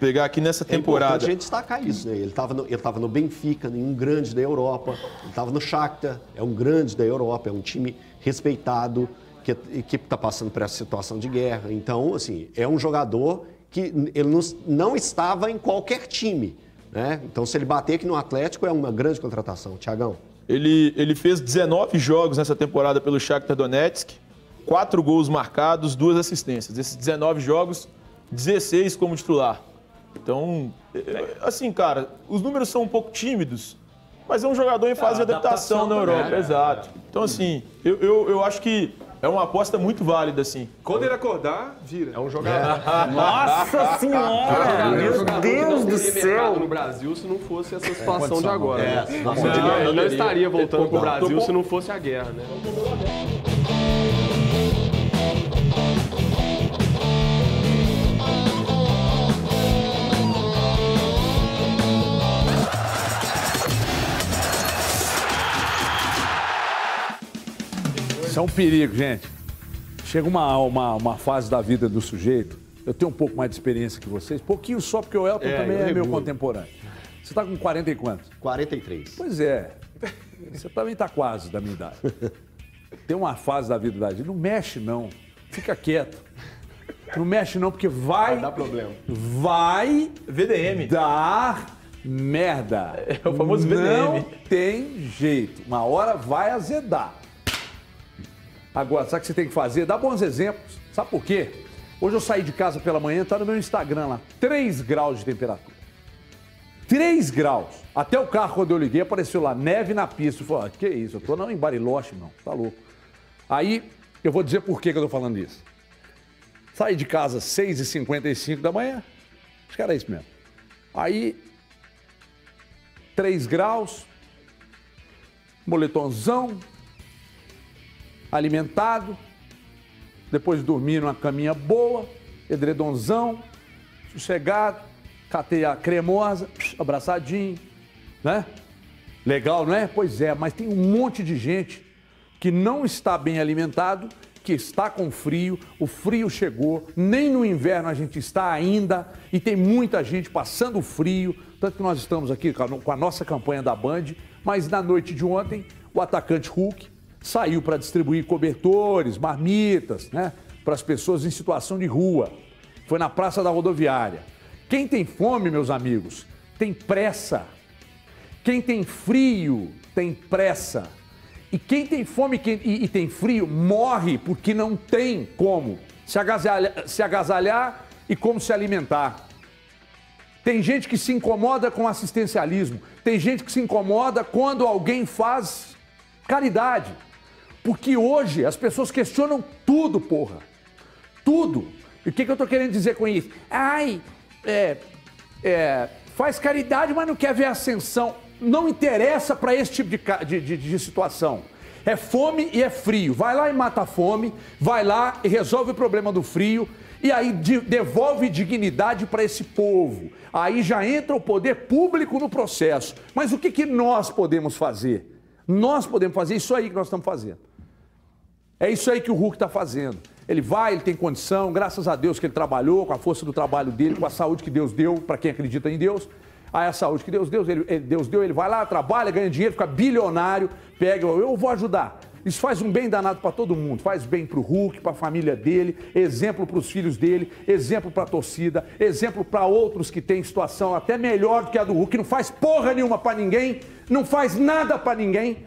[SPEAKER 5] Pegar aqui nessa
[SPEAKER 2] É
[SPEAKER 5] temporada.
[SPEAKER 2] importante a gente destacar isso, né? Ele estava no, ele tava no Benfica, em um grande da Europa. Ele estava no Shakhtar, é um grande da Europa, é um time respeitado, que está passando por essa situação de guerra. Então, assim, é um jogador que ele não, não estava em qualquer time. Né? Então, se ele bater aqui no Atlético, é uma grande contratação. Tiagão.
[SPEAKER 5] Ele, ele fez 19 jogos nessa temporada pelo Shakhtar Donetsk, 4 gols marcados, 2 assistências. Desses 19 jogos, 16 como titular. Então, é, assim, cara, os números são um pouco tímidos, mas é um jogador em fase de adaptação, na Europa, exato. Então, assim, eu, eu, eu acho que é uma aposta muito válida, assim.
[SPEAKER 4] Quando ele acordar, vira.
[SPEAKER 3] É um jogador.
[SPEAKER 8] Nossa senhora! Meu Deus do céu!
[SPEAKER 3] no Brasil se não fosse essa situação de
[SPEAKER 5] condição,
[SPEAKER 3] agora.
[SPEAKER 5] É,
[SPEAKER 3] né?
[SPEAKER 5] não,
[SPEAKER 3] Não,
[SPEAKER 5] não,
[SPEAKER 3] eu não
[SPEAKER 5] não,
[SPEAKER 3] estaria voltando pro
[SPEAKER 5] não,
[SPEAKER 3] Brasil se não fosse a guerra, né?
[SPEAKER 1] Isso é um perigo, gente. Chega uma, uma, uma fase da vida do sujeito, eu tenho um pouco mais de experiência que vocês, pouquinho só, porque o Elton
[SPEAKER 2] É,
[SPEAKER 1] também é meu contemporâneo. Você está com 40 e quantos?
[SPEAKER 2] 43.
[SPEAKER 1] Pois é. Você também está quase da minha idade. Tem uma fase da vida da gente. Não mexe, não. Fica quieto. Não mexe, não, porque vai.
[SPEAKER 3] Dá problema.
[SPEAKER 1] Vai
[SPEAKER 5] VDM.
[SPEAKER 1] dar merda.
[SPEAKER 5] É o famoso
[SPEAKER 1] Não
[SPEAKER 5] VDM.
[SPEAKER 1] tem jeito. Uma hora vai azedar. Agora, sabe o que você tem que fazer? Dá bons exemplos. Sabe por quê? Hoje eu saí de casa pela manhã, tá no meu Instagram lá, 3 graus de temperatura. 3 graus. Até o carro, quando eu liguei, apareceu lá, neve na pista. Eu falei, ah, que isso? Eu tô não em Bariloche, não. Tá louco. Aí, eu vou dizer por que, que eu tô falando isso. Saí de casa às 6h55 da manhã. Acho que era isso mesmo. Aí, 3 graus, moletomzão, alimentado, depois de dormir numa caminha boa, edredomzão, sossegado, catei a cremosa, abraçadinho, né? Legal, não é? Pois é, mas tem um monte de gente que não está bem alimentado, que está com frio, o frio chegou, nem no inverno a gente está ainda, e tem muita gente passando frio, tanto que nós estamos aqui com a nossa campanha da Band, mas na noite de ontem, o atacante Hulk saiu para distribuir cobertores, marmitas, né, para as pessoas em situação de rua. Foi na Praça da Rodoviária. Quem tem fome, meus amigos, tem pressa. Quem tem frio tem pressa. E quem tem fome e, e tem frio morre porque não tem como se agasalhar, se agasalhar e como se alimentar. Tem gente que se incomoda com assistencialismo. Tem gente que se incomoda quando alguém faz caridade. Porque hoje as pessoas questionam tudo, porra. Tudo. E o que, que eu tô querendo dizer com isso? Ai, é, é, faz caridade, mas não quer ver ascensão. Não interessa para esse tipo de, de- de situação. É fome e é frio. Vai lá e mata a fome, vai lá e resolve o problema do frio, e aí de- devolve dignidade para esse povo. Aí já entra o poder público no processo. Mas o que, que nós podemos fazer? Nós podemos fazer isso aí que nós estamos fazendo. É isso aí que o Hulk está fazendo. Ele vai, ele tem condição, graças a Deus que ele trabalhou, com a força do trabalho dele, com a saúde que Deus deu, para quem acredita em Deus. Aí a saúde que Deus deu, ele, Deus deu, ele vai lá, trabalha, ganha dinheiro, fica bilionário, pega, eu vou ajudar. Isso faz um bem danado para todo mundo. Faz bem para o Hulk, para a família dele, exemplo para os filhos dele, exemplo para a torcida, exemplo para outros que têm situação até melhor do que a do Hulk, que não faz porra nenhuma para ninguém, não faz nada para ninguém.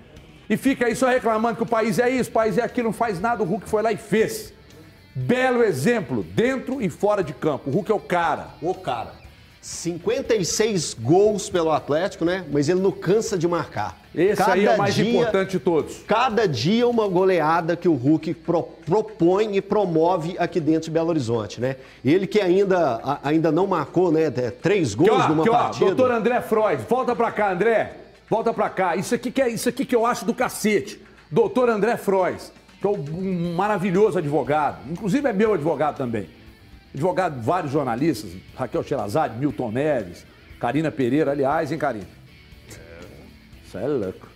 [SPEAKER 1] E fica aí só reclamando que o país é isso, o país é aquilo, não faz nada. O Hulk foi lá e fez. Belo exemplo, dentro e fora de campo. O Hulk é o cara.
[SPEAKER 2] O cara. 56 gols pelo Atlético, né? Mas ele não cansa de marcar.
[SPEAKER 1] Esse cada aí é o mais dia, importante de todos.
[SPEAKER 2] Cada dia uma goleada que o Hulk pro, propõe e promove aqui dentro de Belo Horizonte, né? Ele que ainda, a, ainda não marcou, né? Três gols que, ó, numa que, ó, partida.
[SPEAKER 1] Doutor André Freud, volta pra cá, André. Volta pra cá. Isso aqui que, é, isso aqui que eu acho do cacete. Doutor André Freud, que é um maravilhoso advogado. Inclusive é meu advogado também advogado de vários jornalistas, Raquel Sherazade, Milton Neves, Karina Pereira, aliás, hein, Karina? Isso é louco.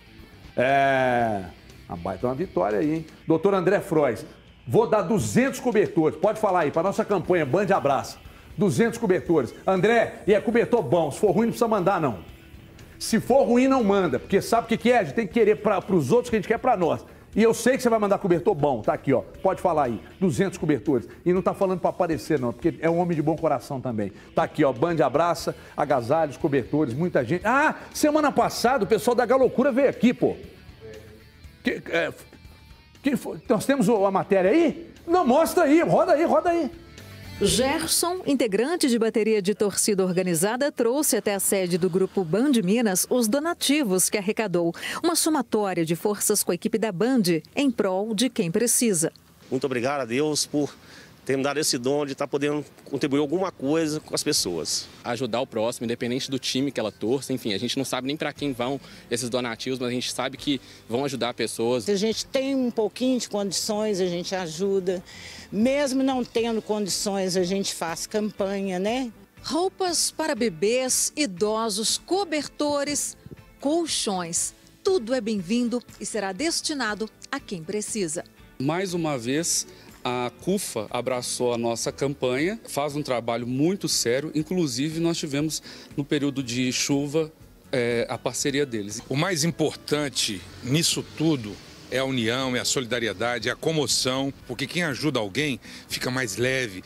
[SPEAKER 1] É. Uma baita uma vitória aí, hein? Doutor André Frois, vou dar 200 cobertores. Pode falar aí, para nossa campanha Band Abraça. 200 cobertores. André, e é cobertor bom. Se for ruim, não precisa mandar, não. Se for ruim, não manda. Porque sabe o que, que é? A gente tem que querer para os outros que a gente quer para nós. E eu sei que você vai mandar cobertor bom, tá aqui, ó. Pode falar aí, 200 cobertores. E não tá falando para aparecer, não, porque é um homem de bom coração também. Tá aqui, ó, Band abraça, agasalhos, cobertores, muita gente. Ah, semana passada o pessoal da Galocura veio aqui, pô. Que, é, que foi? Nós temos a matéria aí? Não, mostra aí, roda aí, roda aí.
[SPEAKER 9] Gerson, integrante de bateria de torcida organizada, trouxe até a sede do grupo Band Minas os donativos que arrecadou. Uma somatória de forças com a equipe da Band em prol de quem precisa.
[SPEAKER 10] Muito obrigado a Deus por ter me dado esse dom de estar tá podendo contribuir alguma coisa com as pessoas.
[SPEAKER 11] Ajudar o próximo, independente do time que ela torça, enfim, a gente não sabe nem para quem vão esses donativos, mas a gente sabe que vão ajudar pessoas.
[SPEAKER 12] Se a gente tem um pouquinho de condições, a gente ajuda. Mesmo não tendo condições, a gente faz campanha, né?
[SPEAKER 9] Roupas para bebês, idosos, cobertores, colchões. Tudo é bem-vindo e será destinado a quem precisa.
[SPEAKER 13] Mais uma vez, a CUFA abraçou a nossa campanha, faz um trabalho muito sério. Inclusive, nós tivemos no período de chuva é, a parceria deles.
[SPEAKER 14] O mais importante nisso tudo é a união, é a solidariedade, é a comoção, porque quem ajuda alguém fica mais leve,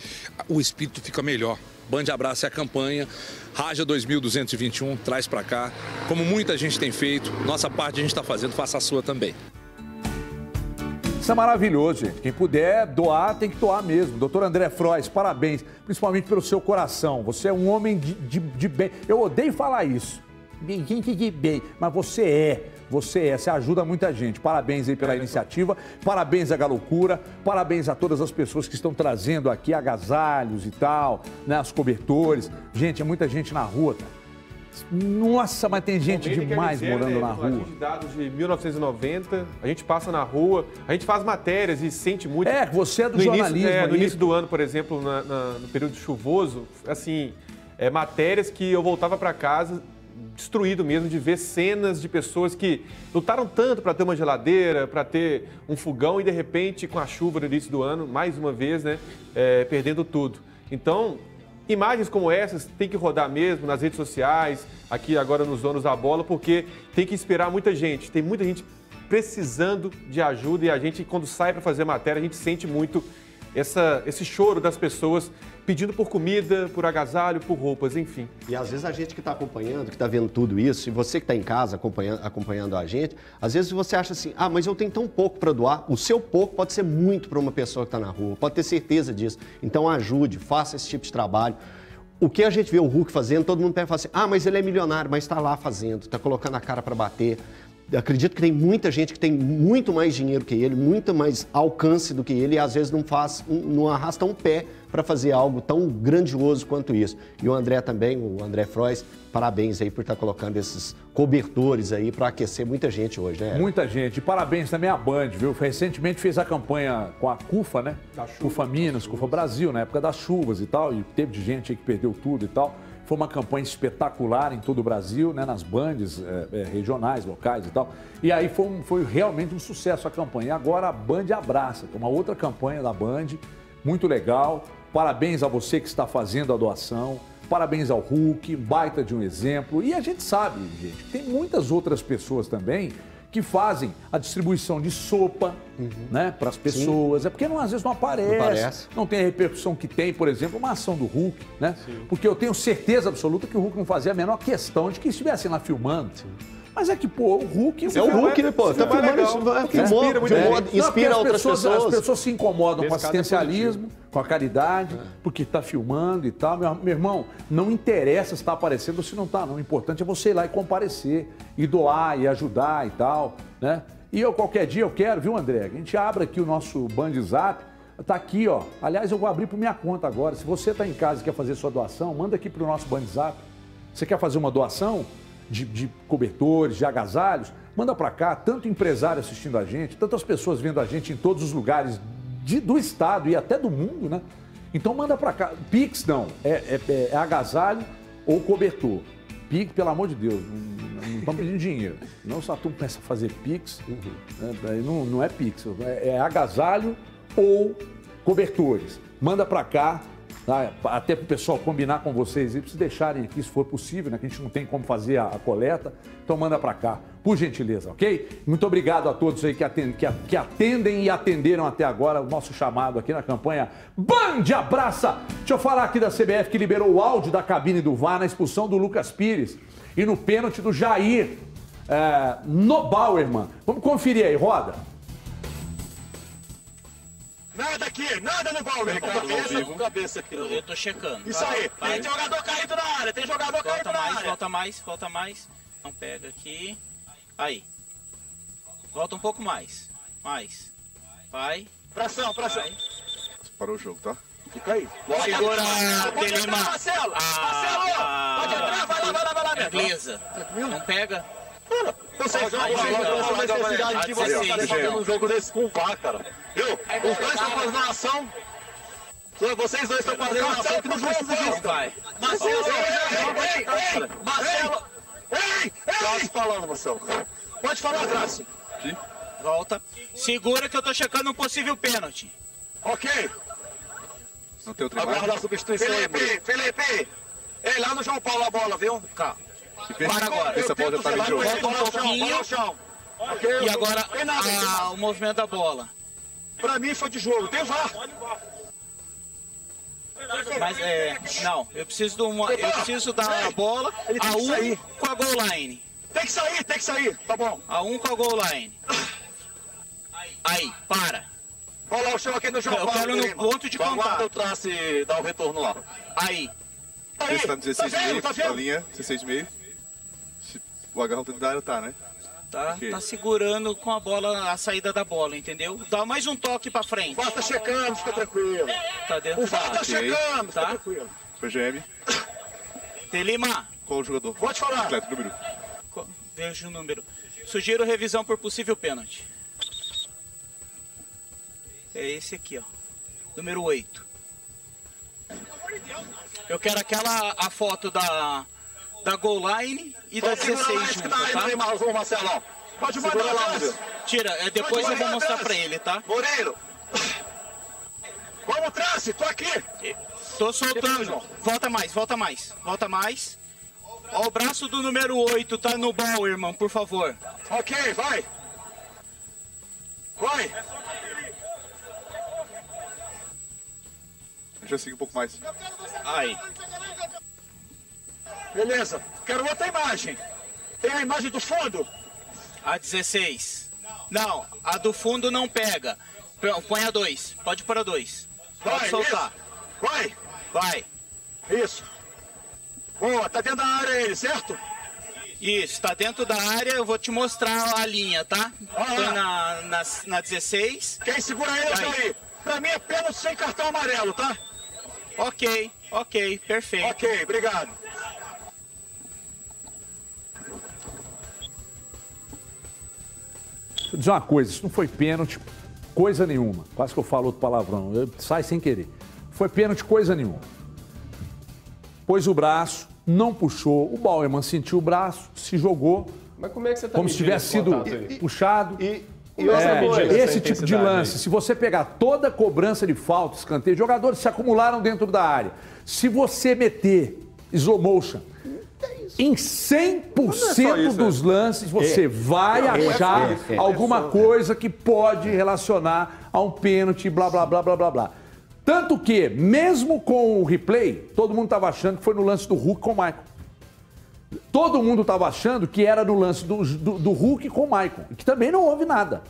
[SPEAKER 14] o espírito fica melhor.
[SPEAKER 15] Band Abraço é a campanha. Raja 2221, traz para cá. Como muita gente tem feito, nossa parte a gente está fazendo, faça a sua também.
[SPEAKER 1] Isso é maravilhoso, gente. Quem puder doar, tem que doar mesmo. Doutor André Frois, parabéns, principalmente pelo seu coração. Você é um homem de, de, de bem. Eu odeio falar isso. De bem, mas você é. Você é, você ajuda muita gente. Parabéns aí pela iniciativa, parabéns à Galocura, parabéns a todas as pessoas que estão trazendo aqui agasalhos e tal, né, os cobertores. Gente, é muita gente na rua, tá? Nossa, mas tem gente demais morando né? na rua. A
[SPEAKER 4] dados de 1990, a gente passa na rua, a gente faz matérias e sente muito.
[SPEAKER 1] É, você é do no jornalismo.
[SPEAKER 4] Início, é, no início do ano, por exemplo, na, na, no período chuvoso, assim, é, matérias que eu voltava para casa destruído mesmo de ver cenas de pessoas que lutaram tanto para ter uma geladeira, para ter um fogão e de repente com a chuva no início do ano, mais uma vez, né, é, perdendo tudo. Então, imagens como essas tem que rodar mesmo nas redes sociais, aqui agora nos donos da bola, porque tem que inspirar muita gente. Tem muita gente precisando de ajuda e a gente, quando sai para fazer matéria, a gente sente muito essa, esse choro das pessoas pedindo por comida, por agasalho, por roupas, enfim.
[SPEAKER 2] E às vezes a gente que está acompanhando, que está vendo tudo isso, e você que está em casa acompanhando, acompanhando a gente, às vezes você acha assim, ah, mas eu tenho tão pouco para doar. O seu pouco pode ser muito para uma pessoa que está na rua, pode ter certeza disso. Então ajude, faça esse tipo de trabalho. O que a gente vê o Hulk fazendo, todo mundo pega e fala assim, ah, mas ele é milionário, mas está lá fazendo, está colocando a cara para bater acredito que tem muita gente que tem muito mais dinheiro que ele, muito mais alcance do que ele e às vezes não faz, não arrasta um pé para fazer algo tão grandioso quanto isso. E o André também, o André Frois, parabéns aí por estar tá colocando esses cobertores aí para aquecer muita gente hoje, né?
[SPEAKER 1] Muita gente. Parabéns também à Band, viu? Recentemente fez a campanha com a CUFA, né? Da chuva, CUFA Minas, CUFA Brasil, na época das chuvas e tal, e teve de gente aí que perdeu tudo e tal. Foi uma campanha espetacular em todo o Brasil, né, nas bandes é, regionais, locais e tal. E aí foi, um, foi realmente um sucesso a campanha. E agora a Band abraça, que é uma outra campanha da Band, muito legal. Parabéns a você que está fazendo a doação. Parabéns ao Hulk, baita de um exemplo. E a gente sabe, gente, tem muitas outras pessoas também que fazem a distribuição de sopa uhum. né, para as pessoas. Sim. É porque não, às vezes não aparece, não aparece, não tem a repercussão que tem, por exemplo, uma ação do Hulk, né? Sim. Porque eu tenho certeza absoluta que o Hulk não fazia a menor questão de que estivessem lá filmando. Sim. Mas é que, pô, o Hulk...
[SPEAKER 2] É o Hulk, né, pô? Tá filmando isso,
[SPEAKER 1] Inspira, muito bem.
[SPEAKER 2] inspira
[SPEAKER 1] Não,
[SPEAKER 2] outras
[SPEAKER 1] pessoas,
[SPEAKER 2] pessoas.
[SPEAKER 1] As pessoas se incomodam com o
[SPEAKER 3] Esse caso é
[SPEAKER 1] assistencialismo, com a caridade, porque tá filmando e tal. Meu, meu irmão, não interessa se tá aparecendo ou se não tá, não. O importante é você ir lá e comparecer, e doar, e ajudar e tal, né? E eu, qualquer dia, eu quero, viu, André? A gente abre aqui o nosso Band Zap, tá aqui, ó. Aliás, eu vou abrir por minha conta agora. Se você tá em casa e quer fazer sua doação, manda aqui pro nosso Band Zap. Você quer fazer uma doação de, de cobertores, de agasalhos? Manda para cá, tanto empresário assistindo a gente, tantas pessoas vendo a gente em todos os lugares de- do estado e até do mundo, né? Então manda para cá. Pix não, é, é- é- é agasalho ou cobertor. Pix, pelo amor de Deus, não, estamos pedindo dinheiro. Não só tu começa a fazer Pix, né? Não, não é Pix, é, é agasalho ou cobertores. Manda para cá, tá? até para o pessoal combinar com vocês e se deixarem aqui, se for possível, né? que a gente não tem como fazer a, a coleta. Então manda para cá, por gentileza, ok? Muito obrigado a todos aí que atendem, que, que atendem e atenderam até agora o nosso chamado aqui na campanha Band Abraça! Deixa eu falar aqui da CBF que liberou o áudio da cabine do VAR na expulsão do Lucas Pires e no pênalti do Jair é, no. Vamos conferir aí, roda.
[SPEAKER 16] Nada aqui, nada no gol, meu. Com cabeça, com cabeça aqui.
[SPEAKER 17] Eu tô checando.
[SPEAKER 16] Isso aí. Tem jogador caído na área, tem jogador caído
[SPEAKER 17] Volta
[SPEAKER 16] na
[SPEAKER 17] mais,
[SPEAKER 16] área.
[SPEAKER 17] volta mais, volta mais. Não pega aqui. Aí. Volta um pouco mais. Mais. Vai.
[SPEAKER 16] Pressão, pressão.
[SPEAKER 17] Vai.
[SPEAKER 16] Parou o jogo, tá? Fica aí.
[SPEAKER 17] Segura,
[SPEAKER 16] Pode
[SPEAKER 17] Telema.
[SPEAKER 16] entrar, Marcelo. Marcelo, pode entrar, vai lá, vai lá, vai lá.
[SPEAKER 17] É Inglesa. Não pega.
[SPEAKER 16] Vocês
[SPEAKER 17] vai, vai,
[SPEAKER 16] essa necessidade
[SPEAKER 17] vai,
[SPEAKER 16] que
[SPEAKER 17] vai,
[SPEAKER 16] você
[SPEAKER 17] vai,
[SPEAKER 16] tá
[SPEAKER 17] vai,
[SPEAKER 16] fazendo um jogo desse com o VAR, cara. Viu? Os dois estão fazendo uma ação. Vocês dois estão fazendo uma ação que não precisa disso.
[SPEAKER 17] Vai.
[SPEAKER 16] Marcelo, ei, ei, ei, Marcelo. Ei, ei. Graça falando, Marcelo. Pode falar, Graça.
[SPEAKER 17] Volta. Segura que eu tô checando um possível pênalti.
[SPEAKER 16] Ok.
[SPEAKER 18] Não tem outra
[SPEAKER 16] Aguarda a substituição aí, Felipe, Felipe. Ei, lá no João Paulo a bola, viu?
[SPEAKER 17] Calma.
[SPEAKER 16] Para agora.
[SPEAKER 18] Essa bola já tá João.
[SPEAKER 17] Volta um pouquinho. E agora ah, o movimento da bola.
[SPEAKER 16] Pra mim foi de jogo. Tem VAR.
[SPEAKER 17] Mas é. Não, eu preciso, de uma, eu preciso da bola a um com a goal line.
[SPEAKER 16] Tem que sair, tem que sair. Tá bom.
[SPEAKER 17] A um com a goal line. Aí, para.
[SPEAKER 16] Olha lá o chão aqui no João
[SPEAKER 17] Eu quero no ponto de contato.
[SPEAKER 16] o traço e dá o retorno lá.
[SPEAKER 17] Aí.
[SPEAKER 16] Aí,
[SPEAKER 18] Esse tá 16
[SPEAKER 16] tá vendo,
[SPEAKER 18] meio,
[SPEAKER 16] tá vendo?
[SPEAKER 18] a linha, 16 meio. O agarrão dentro da área tá, né?
[SPEAKER 17] Tá, tá segurando com a bola, a saída da bola, entendeu? Dá mais um toque pra frente.
[SPEAKER 16] O VAR tá checando, fica tranquilo.
[SPEAKER 17] Tá dentro
[SPEAKER 16] O VAR tá
[SPEAKER 17] área.
[SPEAKER 16] checando, fica
[SPEAKER 17] Tá?
[SPEAKER 16] tranquilo.
[SPEAKER 18] Foi GM.
[SPEAKER 17] Telima,
[SPEAKER 18] Qual o jogador?
[SPEAKER 16] Pode falar.
[SPEAKER 18] Atleta, número.
[SPEAKER 17] veja o número. Sugiro revisão por possível pênalti. É esse aqui, ó. Número 8. Eu quero aquela a foto da da goal line e da
[SPEAKER 16] Pode segurar
[SPEAKER 17] 16
[SPEAKER 16] lá, esse que
[SPEAKER 17] junto,
[SPEAKER 16] tá
[SPEAKER 17] tá?
[SPEAKER 16] Marcelão. Pode mandar
[SPEAKER 17] Segura lá. Murilo. Tira, é, depois
[SPEAKER 16] Pode
[SPEAKER 17] eu vou mostrar pra ele, tá?
[SPEAKER 16] Murilo. Vamos atrás, tô aqui.
[SPEAKER 17] Tô soltando. Volta mais, volta mais, volta mais. Ó, o braço do número 8 tá no bal, irmão, por favor.
[SPEAKER 16] Ok, vai. Vai.
[SPEAKER 18] Deixa eu seguir um pouco mais.
[SPEAKER 17] Aí.
[SPEAKER 16] Beleza. Quero outra imagem. Tem a imagem do fundo?
[SPEAKER 17] A 16. Não, a do fundo não pega. Põe a 2. Pode pôr a 2. Pode
[SPEAKER 16] Vai,
[SPEAKER 17] soltar.
[SPEAKER 16] isso. Vai.
[SPEAKER 17] Vai.
[SPEAKER 16] Isso. Boa, tá dentro da área ele, certo?
[SPEAKER 17] Isso, tá dentro da área, eu vou te mostrar a linha, tá? Põe na, na, na 16.
[SPEAKER 16] Quem segura ele o Jair. Pra mim é pênalti sem cartão amarelo, tá?
[SPEAKER 17] Ok, ok, perfeito.
[SPEAKER 16] Ok, obrigado.
[SPEAKER 1] Eu dizer uma coisa, isso não foi pênalti, coisa nenhuma. Quase que eu falo outro palavrão, eu, sai sem querer. Foi pênalti, coisa nenhuma. Pôs o braço, não puxou, o Bauerman sentiu o braço, se jogou,
[SPEAKER 3] Mas como é que você tá
[SPEAKER 1] como se tivesse
[SPEAKER 3] esse
[SPEAKER 1] sido puxado.
[SPEAKER 2] E,
[SPEAKER 3] e
[SPEAKER 1] É,
[SPEAKER 3] coisa,
[SPEAKER 1] esse tipo de lance,
[SPEAKER 3] aí?
[SPEAKER 1] se você pegar toda a cobrança de falta, escanteio, jogadores se acumularam dentro da área. Se você meter slow motion em 100%
[SPEAKER 3] isso,
[SPEAKER 1] dos lances, você
[SPEAKER 3] É.
[SPEAKER 1] vai
[SPEAKER 3] Não, é
[SPEAKER 1] achar
[SPEAKER 3] é.
[SPEAKER 1] alguma
[SPEAKER 3] É só-
[SPEAKER 1] coisa que pode relacionar a um pênalti, blá, blá, blá, blá, blá, blá. Tanto que, mesmo com o replay, todo mundo estava achando que foi no lance do Hulk com o Michael. todo mundo estava achando que era no lance do, do, do Hulk com o Maicon, que também não houve nada.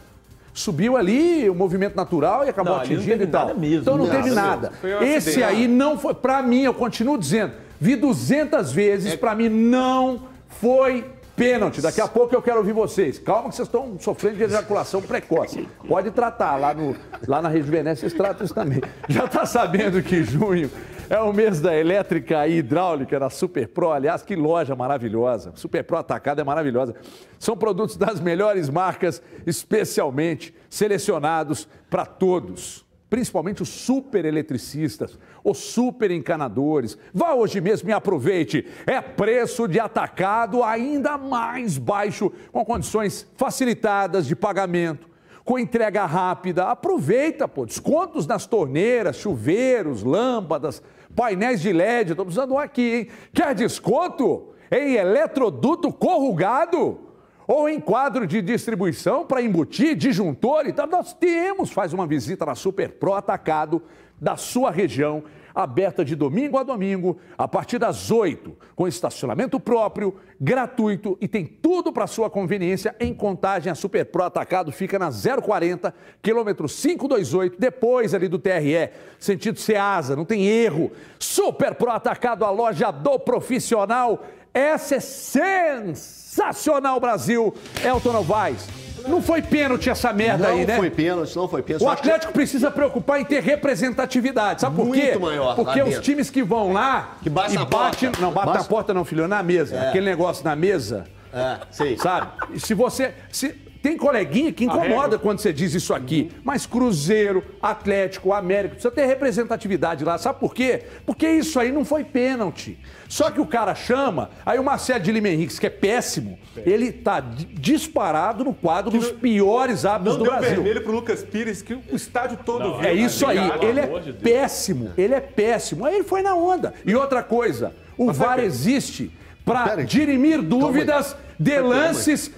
[SPEAKER 1] Subiu ali o movimento natural e acabou
[SPEAKER 5] Não,
[SPEAKER 1] atingindo
[SPEAKER 5] teve
[SPEAKER 1] e tal.
[SPEAKER 5] nada mesmo.
[SPEAKER 1] Então não
[SPEAKER 5] Nada
[SPEAKER 1] teve nada. Esse aí não foi. Pra mim, eu continuo dizendo, vi 200 vezes, pra mim não foi pênalti. Daqui a pouco eu quero ouvir vocês. Calma que vocês estão sofrendo de ejaculação precoce. Pode tratar lá, no, lá na Rejuvenesce, vocês tratam isso também. Já tá sabendo que junho é o mês da elétrica e hidráulica da Super Pro. Aliás, que loja maravilhosa. Super Pro Atacada é maravilhosa. São produtos das melhores marcas, especialmente selecionados para todos principalmente os super eletricistas, os super encanadores. Vá hoje mesmo e aproveite. É preço de atacado ainda mais baixo, com condições facilitadas de pagamento, com entrega rápida. Aproveita, pô, descontos nas torneiras, chuveiros, lâmpadas, painéis de LED. Estou precisando um aqui, hein? Quer desconto em eletroduto corrugado? Ou em quadro de distribuição para embutir, disjuntor e tal. Nós temos. Faz uma visita na Super Pro Atacado da sua região, aberta de domingo a domingo, a partir das 8, com estacionamento próprio, gratuito e tem tudo para sua conveniência em contagem. A Super Pro Atacado fica na 040, quilômetro 528, depois ali do TRE, sentido Ceasa, não tem erro. Super Pro Atacado, a loja do profissional. Essa é Brasil. Elton Novaes. Não foi pênalti essa merda
[SPEAKER 2] não
[SPEAKER 1] aí, né?
[SPEAKER 2] foi pênalti, não foi pênalti.
[SPEAKER 1] O
[SPEAKER 2] acho que-
[SPEAKER 1] Atlético precisa preocupar em ter representatividade. Sabe por quê?
[SPEAKER 2] Muito maior
[SPEAKER 1] Porque os
[SPEAKER 2] dentro.
[SPEAKER 1] times que vão lá
[SPEAKER 2] Que bate
[SPEAKER 1] e
[SPEAKER 2] na
[SPEAKER 1] bate,
[SPEAKER 2] porta.
[SPEAKER 1] não bate na
[SPEAKER 2] Bate-
[SPEAKER 1] porta não, filho, na mesa.
[SPEAKER 2] É.
[SPEAKER 1] Aquele negócio na mesa.
[SPEAKER 2] É, sei.
[SPEAKER 1] Sabe? E se você se tem coleguinha que incomoda quando você diz isso aqui, mas Cruzeiro, Atlético, América, precisa ter representatividade lá. Sabe por quê? Porque isso aí não foi pênalti. Só que o cara chama, aí o Marcelo de Lima Henriques, que é péssimo, ele tá di- disparado no quadro dos piores hábitos
[SPEAKER 4] Não
[SPEAKER 1] do
[SPEAKER 4] deu
[SPEAKER 1] Brasil.
[SPEAKER 4] vermelho pro Lucas Pires, que o estádio todo viu.
[SPEAKER 1] É isso aí, ele é
[SPEAKER 4] de
[SPEAKER 1] péssimo, ele é péssimo. Aí ele foi na onda. E outra coisa, o VAR existe para dirimir dúvidas de lances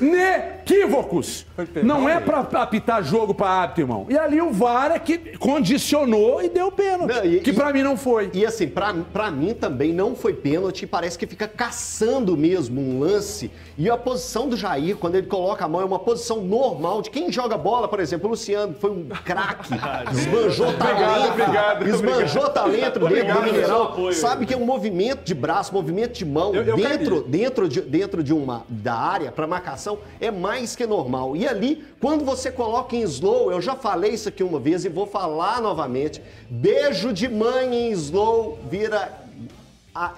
[SPEAKER 1] inequívocos. Não é para apitar jogo para árbitro, irmão. E ali o VAR é que condicionou e deu pênalti,
[SPEAKER 2] Não, e-
[SPEAKER 1] que para mim não foi.
[SPEAKER 2] E assim, pra, pra mim também não foi pênalti, parece que fica caçando mesmo um lance. E a posição do Jair, quando ele coloca a mão, é uma posição normal de quem joga bola, por exemplo, o Luciano foi um craque, esbanjou talento,
[SPEAKER 4] obrigado,
[SPEAKER 2] esbanjou
[SPEAKER 4] obrigado.
[SPEAKER 2] talento dentro
[SPEAKER 4] Obrigado
[SPEAKER 2] do Mineirão. Sabe que é um movimento de braço, movimento de mão
[SPEAKER 4] Eu- eu
[SPEAKER 2] dentro, dentro, de, dentro de uma da área para marcação é mais que normal. E ali, quando você coloca em slow, eu já falei isso aqui uma vez e vou falar novamente. Beijo de mãe em slow vira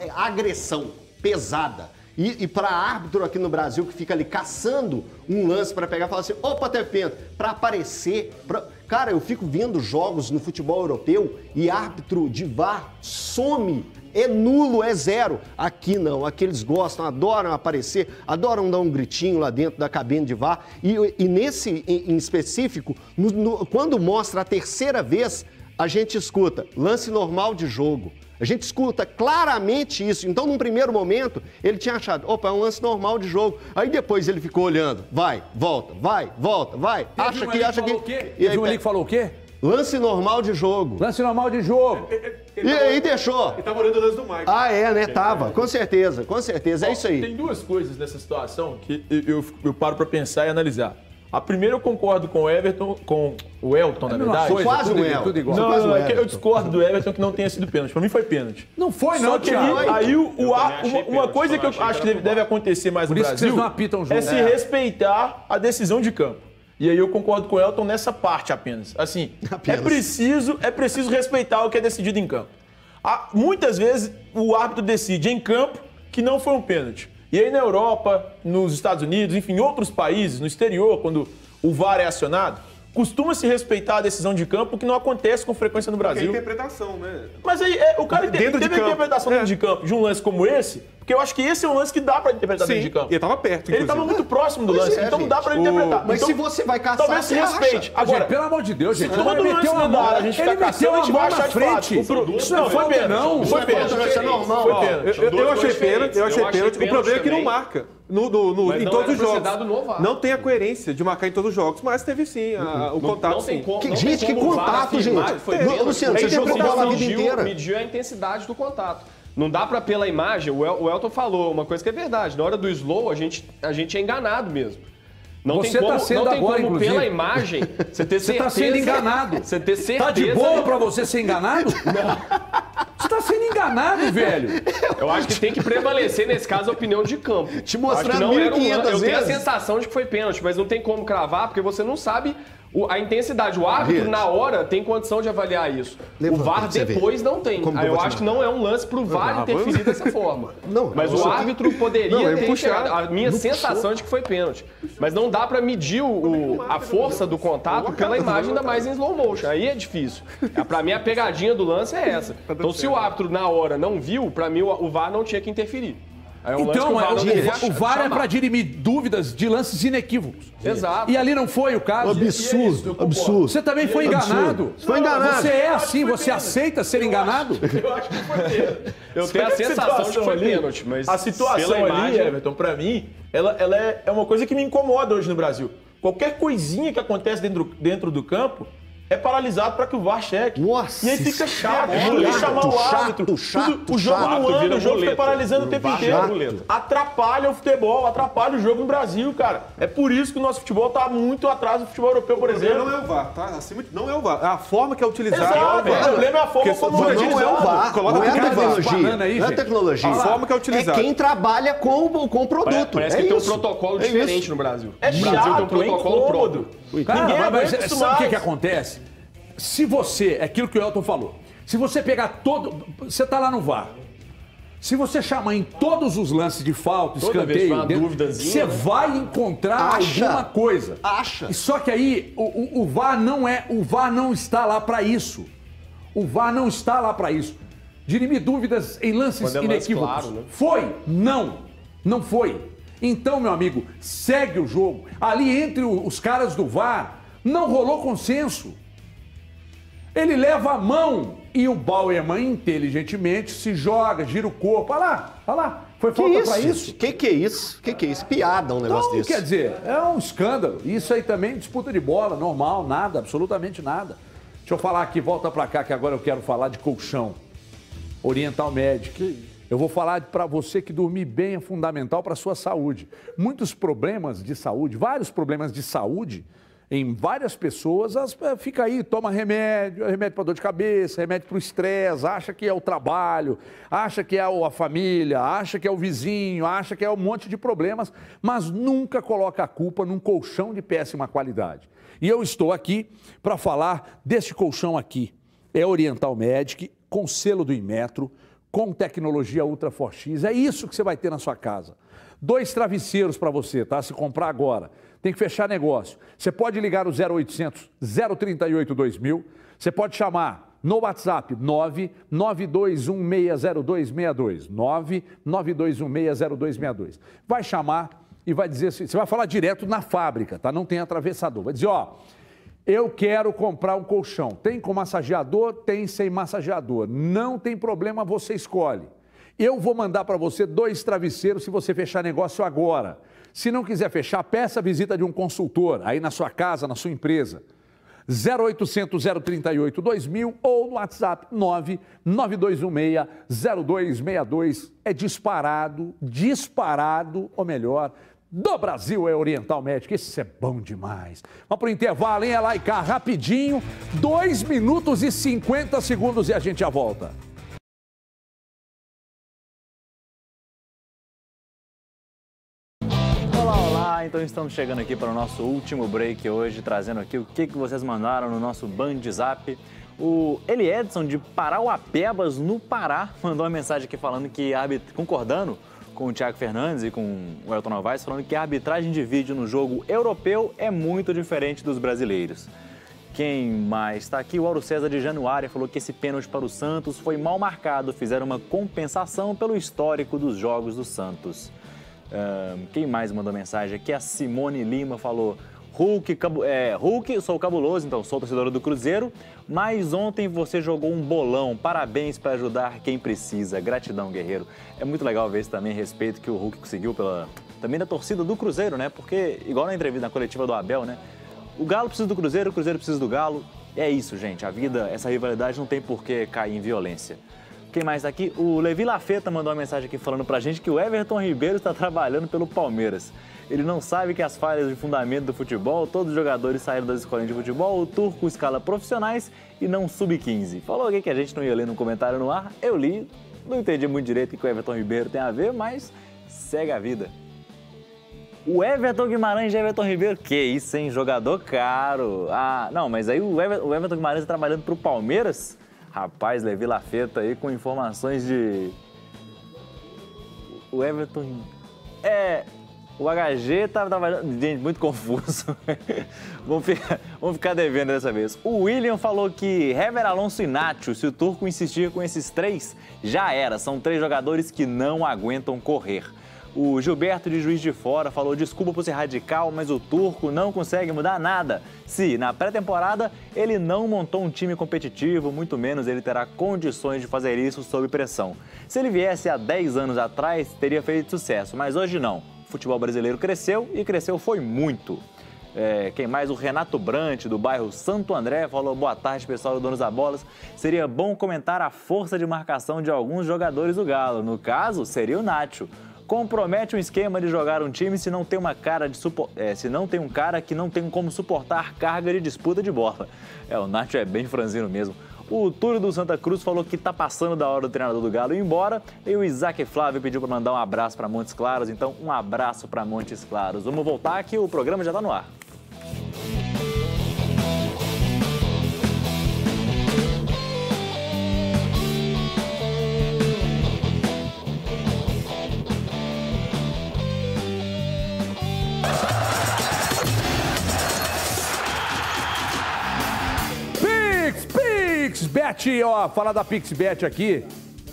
[SPEAKER 2] é, agressão pesada. E, e para árbitro aqui no Brasil que fica ali caçando um lance para pegar falar assim: opa, teve pênalti, para aparecer. pra- Cara, eu fico vendo jogos no futebol europeu e árbitro de VAR some. É nulo, é zero. Aqui não, aqui eles gostam, adoram aparecer, adoram dar um gritinho lá dentro da cabine de VAR. E, e nesse em, em específico, no- no- quando mostra a terceira vez, a gente escuta lance normal de jogo. A gente escuta claramente isso. Então, num primeiro momento, ele tinha achado, opa, é um lance normal de jogo. Aí depois ele ficou olhando, vai, volta, vai, volta, vai.
[SPEAKER 1] Teve
[SPEAKER 2] acha
[SPEAKER 1] um
[SPEAKER 2] que, acha
[SPEAKER 1] que quê?
[SPEAKER 2] E aí,
[SPEAKER 1] Teve um ali que falou o quê?
[SPEAKER 2] Lance normal de jogo.
[SPEAKER 1] Lance normal de jogo.
[SPEAKER 2] E aí deixou.
[SPEAKER 4] Ele tava olhando o lance do Michael.
[SPEAKER 2] Ah, é, né? Tava. Com certeza, com certeza. É isso aí.
[SPEAKER 5] Tem duas coisas nessa situação que eu, eu, eu paro pra pensar e analisar. A primeira eu concordo com o Everton, com o Elton, na
[SPEAKER 1] É a mesma
[SPEAKER 5] verdade.
[SPEAKER 1] coisa, Quase tudo um igual, El. tudo igual.
[SPEAKER 5] Não,
[SPEAKER 1] Quase
[SPEAKER 5] não,
[SPEAKER 1] um
[SPEAKER 5] é que eu discordo do Everton que não tenha sido pênalti. Pra mim foi pênalti.
[SPEAKER 1] Não foi,
[SPEAKER 5] Só
[SPEAKER 1] não,
[SPEAKER 5] que
[SPEAKER 1] Thiago.
[SPEAKER 5] aí, aí o, o a- uma, uma coisa
[SPEAKER 1] só
[SPEAKER 5] que eu
[SPEAKER 1] que
[SPEAKER 5] acho que deve, deve acontecer mais
[SPEAKER 1] Por
[SPEAKER 5] no
[SPEAKER 1] isso que
[SPEAKER 5] Brasil
[SPEAKER 1] vocês não apitam o jogo.
[SPEAKER 5] é se
[SPEAKER 1] É.
[SPEAKER 5] respeitar a decisão de campo. E aí eu concordo com o Elton nessa parte apenas. Assim, é preciso, é preciso respeitar o que é decidido em campo. Há- muitas vezes o árbitro decide em campo que não foi um pênalti. E aí na Europa, nos Estados Unidos, enfim, em outros países, no exterior, quando o VAR é acionado, costuma-se respeitar a decisão de campo, que não acontece com frequência no
[SPEAKER 4] Porque é
[SPEAKER 5] Brasil.
[SPEAKER 4] interpretação, né?
[SPEAKER 5] Mas aí, é, o cara
[SPEAKER 4] Dentro
[SPEAKER 5] teve
[SPEAKER 4] de campo.
[SPEAKER 5] interpretação dentro de campo de um lance como esse, porque eu acho que esse é um lance que dá pra interpretar
[SPEAKER 4] Sim,
[SPEAKER 5] dentro de campo.
[SPEAKER 4] ele tava perto,
[SPEAKER 5] Ele
[SPEAKER 4] inclusive.
[SPEAKER 5] tava muito próximo do
[SPEAKER 2] Pois
[SPEAKER 5] lance,
[SPEAKER 2] é,
[SPEAKER 5] então
[SPEAKER 2] gente.
[SPEAKER 5] dá pra
[SPEAKER 2] O-
[SPEAKER 5] interpretar.
[SPEAKER 2] mas
[SPEAKER 5] Então,
[SPEAKER 2] se você vai caçar,
[SPEAKER 5] talvez se respeite.
[SPEAKER 2] acha.
[SPEAKER 5] Agora,
[SPEAKER 1] Gente, pelo amor de Deus,
[SPEAKER 5] se
[SPEAKER 1] gente.
[SPEAKER 5] todo
[SPEAKER 1] o cara
[SPEAKER 5] lance
[SPEAKER 1] meteu
[SPEAKER 5] não
[SPEAKER 1] a
[SPEAKER 5] dá,
[SPEAKER 1] mão-
[SPEAKER 5] a gente
[SPEAKER 1] ele
[SPEAKER 5] fica caçando, a gente vai
[SPEAKER 1] na
[SPEAKER 5] achar de
[SPEAKER 1] frente.
[SPEAKER 5] fato.
[SPEAKER 1] Isso não foi pênalti, não.
[SPEAKER 5] Foi pênalti.
[SPEAKER 2] Vai ser normal.
[SPEAKER 5] Foi pênalti.
[SPEAKER 4] Eu, achei pênalti, eu achei pênalti. O problema é que não marca no, no- no- em
[SPEAKER 11] não
[SPEAKER 4] todos os jogos. Não tem a coerência de marcar em todos os jogos, mas teve sim a- o contato.
[SPEAKER 11] não tem
[SPEAKER 4] sim.
[SPEAKER 11] como,
[SPEAKER 2] Que-
[SPEAKER 11] não
[SPEAKER 2] gente,
[SPEAKER 11] tem
[SPEAKER 2] que
[SPEAKER 11] o
[SPEAKER 2] contato, gente. Luciano,
[SPEAKER 11] É
[SPEAKER 2] você jogou bola a vida inteira.
[SPEAKER 11] Mediu a intensidade do contato.
[SPEAKER 3] Não dá pra pela imagem, o, El, o Elton falou uma coisa que é verdade. Na hora do slow, a gente, a gente é enganado mesmo. Não
[SPEAKER 1] Você
[SPEAKER 3] tem como,
[SPEAKER 1] tá sendo
[SPEAKER 3] não tem
[SPEAKER 1] agora,
[SPEAKER 3] como
[SPEAKER 1] inclusive.
[SPEAKER 3] pela imagem você ter
[SPEAKER 1] Você
[SPEAKER 3] certeza.
[SPEAKER 1] tá sendo enganado.
[SPEAKER 3] Você ter certeza.
[SPEAKER 1] Tá de boa pra você ser enganado? Você tá sendo enganado, velho.
[SPEAKER 3] Eu acho que tem que prevalecer, nesse caso, a opinião de campo.
[SPEAKER 2] Te
[SPEAKER 3] não era um
[SPEAKER 2] 1.500
[SPEAKER 3] lance. Eu tenho a
[SPEAKER 2] vezes.
[SPEAKER 3] sensação de que foi pênalti, mas não tem como cravar, porque você não sabe o- a intensidade. O árbitro, na hora, tem condição de avaliar isso.
[SPEAKER 2] Levanta
[SPEAKER 3] o VAR depois não tem.
[SPEAKER 2] Como
[SPEAKER 3] Aí
[SPEAKER 2] eu
[SPEAKER 3] eu acho que não é um lance pro VAR
[SPEAKER 2] Ah,
[SPEAKER 3] interferir
[SPEAKER 2] vamos-
[SPEAKER 3] dessa forma.
[SPEAKER 2] Não,
[SPEAKER 3] mas o árbitro poderia
[SPEAKER 2] Não, é
[SPEAKER 3] ter
[SPEAKER 2] puxar.
[SPEAKER 3] chegado. A minha
[SPEAKER 2] Não
[SPEAKER 3] sensação
[SPEAKER 2] puxou.
[SPEAKER 3] é de que foi pênalti. Mas não dá pra medir o- o- a força do contato pela imagem, ainda mais em slow motion. Aí é difícil. É, Pra mim, a pegadinha do lance é essa. Então, se o árbitro, na hora, não viu, pra mim, o o VAR não tinha que interferir. É um lance que
[SPEAKER 1] Então,
[SPEAKER 3] o
[SPEAKER 1] é, o, o VAR é pra dirimir dúvidas de lances inequívocos.
[SPEAKER 3] Exato.
[SPEAKER 1] E ali não foi o caso.
[SPEAKER 2] Absurdo, absurdo.
[SPEAKER 1] Você também foi enganado.
[SPEAKER 2] Foi enganado.
[SPEAKER 1] Você é assim, você aceita ser enganado?
[SPEAKER 5] Eu acho que foi pênalti.
[SPEAKER 3] Eu tenho a sensação de que foi pênalti, mas
[SPEAKER 5] A situação
[SPEAKER 3] pela
[SPEAKER 5] ali,
[SPEAKER 3] imagem-
[SPEAKER 5] Everton, pra mim, ela, ela é, é uma coisa que me incomoda hoje no Brasil. Qualquer coisinha que acontece dentro, dentro do campo é paralisado para que o VAR cheque.
[SPEAKER 2] Nossa,
[SPEAKER 5] e aí fica chato,
[SPEAKER 2] chato, chato,
[SPEAKER 5] chamar o
[SPEAKER 2] chato,
[SPEAKER 5] árbitro.
[SPEAKER 2] chato,
[SPEAKER 5] Tudo- o jogo
[SPEAKER 2] chato.
[SPEAKER 5] não anda, o jogo fica paralisando o tempo inteiro.
[SPEAKER 3] boleta.
[SPEAKER 5] Atrapalha o futebol, atrapalha o jogo no Brasil, cara. É por isso que o nosso futebol tá muito atrás do futebol europeu, por
[SPEAKER 4] O
[SPEAKER 5] exemplo.
[SPEAKER 4] não é o VAR, tá? Acima de, não é o VAR. É a forma que é utilizada.
[SPEAKER 5] Exato,
[SPEAKER 4] é o VAR.
[SPEAKER 5] o problema é a forma
[SPEAKER 4] Porque
[SPEAKER 5] como
[SPEAKER 4] muita
[SPEAKER 5] é
[SPEAKER 4] gente
[SPEAKER 2] Não é o VAR,
[SPEAKER 4] coloca
[SPEAKER 2] não é a tecnologia.
[SPEAKER 1] aí,
[SPEAKER 2] não é a tecnologia.
[SPEAKER 4] A forma que é
[SPEAKER 2] É
[SPEAKER 4] utilizada.
[SPEAKER 2] quem trabalha com, o- com o produto.
[SPEAKER 3] Parece
[SPEAKER 2] é
[SPEAKER 3] que tem um
[SPEAKER 2] isso.
[SPEAKER 3] protocolo
[SPEAKER 2] É
[SPEAKER 3] diferente
[SPEAKER 2] isso.
[SPEAKER 3] no Brasil.
[SPEAKER 5] É
[SPEAKER 3] o Brasil tem um
[SPEAKER 5] chato, é
[SPEAKER 3] protocolo próprio.
[SPEAKER 1] Cara,
[SPEAKER 5] Ninguém
[SPEAKER 1] mas, mas
[SPEAKER 5] isso
[SPEAKER 1] sabe o que, que acontece? Se você, é aquilo que o Elton falou, se você pegar todo. Você tá lá no VAR. Se você chamar em todos os lances de falta, escanteio, dentro, você
[SPEAKER 3] né?
[SPEAKER 1] vai encontrar
[SPEAKER 2] Acha.
[SPEAKER 1] alguma coisa.
[SPEAKER 2] Acha.
[SPEAKER 1] Só que aí o, o- o VAR não é, o VAR não está lá para isso. O VAR não está lá para isso. Dirimir dúvidas em lances
[SPEAKER 3] é
[SPEAKER 1] inequívocos.
[SPEAKER 3] claro, né?
[SPEAKER 1] Foi? Não. Não foi. Então, meu amigo, segue o jogo. Ali entre os caras do VAR, não rolou consenso. Ele leva a mão e o Bauerman inteligentemente se joga, gira o corpo. Olha lá, olha lá. Foi falta
[SPEAKER 2] isso?
[SPEAKER 1] pra isso?
[SPEAKER 2] Que que é isso? Que que é isso? Piada um negócio
[SPEAKER 1] Então,
[SPEAKER 2] desse.
[SPEAKER 1] quer dizer, é um escândalo. Isso aí também, disputa de bola, normal, nada, absolutamente nada. Deixa eu falar aqui, volta pra cá, que agora eu quero falar de colchão. Oriental Medic. Eu vou falar para você que dormir bem é fundamental para a sua saúde. Muitos problemas de saúde, vários problemas de saúde em várias pessoas, as- eh, fica aí, toma remédio, remédio para dor de cabeça, remédio para o estresse, acha que é o trabalho, acha que é a família, acha que é o vizinho, acha que é um monte de problemas, mas nunca coloca a culpa num colchão de péssima qualidade. E eu estou aqui para falar deste colchão aqui. É Oriental Medic, com selo do Inmetro, com tecnologia Ultra For X. É isso que você vai ter na sua casa. Dois travesseiros para você, tá? Se comprar agora. Tem que fechar negócio. Você pode ligar o 0800 038 2000. Você pode chamar no WhatsApp 992160262. 992160262. Vai chamar e vai dizer assim, você vai falar direto na fábrica, tá? Não tem atravessador. Vai dizer, ó, eu quero comprar um colchão. Tem com massageador? Tem sem massageador. Não tem problema, você escolhe. Eu vou mandar para você dois travesseiros se você fechar negócio agora. Se não quiser fechar, peça a visita de um consultor aí na sua casa, na sua empresa. 0800 038 2000 ou no WhatsApp 99216 0262. É disparado, disparado, ou melhor, do Brasil é Oriental Médico. Isso é bom demais. Vamos para o intervalo, hein? É lá e cá, rapidinho. 2 minutos e 50 segundos e a gente já volta.
[SPEAKER 8] Olá, olá! Então estamos chegando aqui para o nosso último break hoje, trazendo aqui o que, que vocês mandaram no nosso Band Zap. O Eli Edson de Parauapebas, no Pará, mandou uma mensagem aqui falando que, concordando com o Thiago Fernandes e com o Elton Novaes, falando que a arbitragem de vídeo no jogo europeu é muito diferente dos brasileiros. Quem mais está aqui? O Auro César de Januário falou que esse pênalti para o Santos foi mal marcado, fizeram uma compensação pelo histórico dos jogos do Santos. Quem mais mandou mensagem aqui? A Simone Lima falou: Hulk, é, Hulk, sou cabuloso, então sou torcedora do Cruzeiro, mas ontem você jogou um bolão. Parabéns para ajudar quem precisa. Gratidão, guerreiro. É muito legal ver esse também respeito que o Hulk conseguiu pela também da torcida do Cruzeiro, né? Porque igual na entrevista na coletiva do Abel, né? O Galo precisa do Cruzeiro, o Cruzeiro precisa do Galo. É isso, gente. A vida, essa rivalidade não tem por que cair em violência. Quem mais tá aqui? O Levi Lafeta mandou uma mensagem aqui falando pra gente que o Everton Ribeiro está trabalhando pelo Palmeiras. Ele não sabe que as falhas de fundamento do futebol, todos os jogadores saíram das escolinhas de futebol, o turco escala profissionais e não sub-15. Falou alguém que a gente não ia ler no comentário no ar, eu li, não entendi muito direito o que o Everton Ribeiro tem a ver, mas segue a vida. O Everton Guimarães e Everton Ribeiro, que isso, hein? Jogador caro. Ah, não, mas aí o Everton Guimarães tá trabalhando pro Palmeiras? Rapaz, Levi Lafeta aí com informações de. O Everton. É. O HG tá trabalhando. Gente, muito confuso. vamos, ficar, vamos ficar devendo dessa vez. O William falou que Hever Alonso e Nacho, se o turco insistir com esses três, já era. São três jogadores que não aguentam correr. O Gilberto de Juiz de Fora falou: desculpa por ser radical, mas o turco não consegue mudar nada. Se na pré-temporada ele não montou um time competitivo, muito menos ele terá condições de fazer isso sob pressão. Se ele viesse há 10 anos atrás, teria feito sucesso, mas hoje não. O futebol brasileiro cresceu e cresceu foi muito. É, quem mais? O Renato Brant, do bairro Santo André, falou: boa tarde, pessoal do Donos da Bolas. Seria bom comentar a força de marcação de alguns jogadores do Galo. No caso, seria o Nacho compromete um esquema de jogar um time se não tem uma cara de é, se não tem um cara que não tem como suportar carga de disputa de bola. É, o Nacho é bem franzino mesmo. O Túlio do Santa Cruz falou que tá passando da hora do treinador do Galo ir embora. E o Isaac Flávio pediu para mandar um abraço para Montes Claros. Então, um abraço para Montes Claros. Vamos voltar que o programa já está no ar.
[SPEAKER 1] PixBet, ó, falar da PixBet aqui.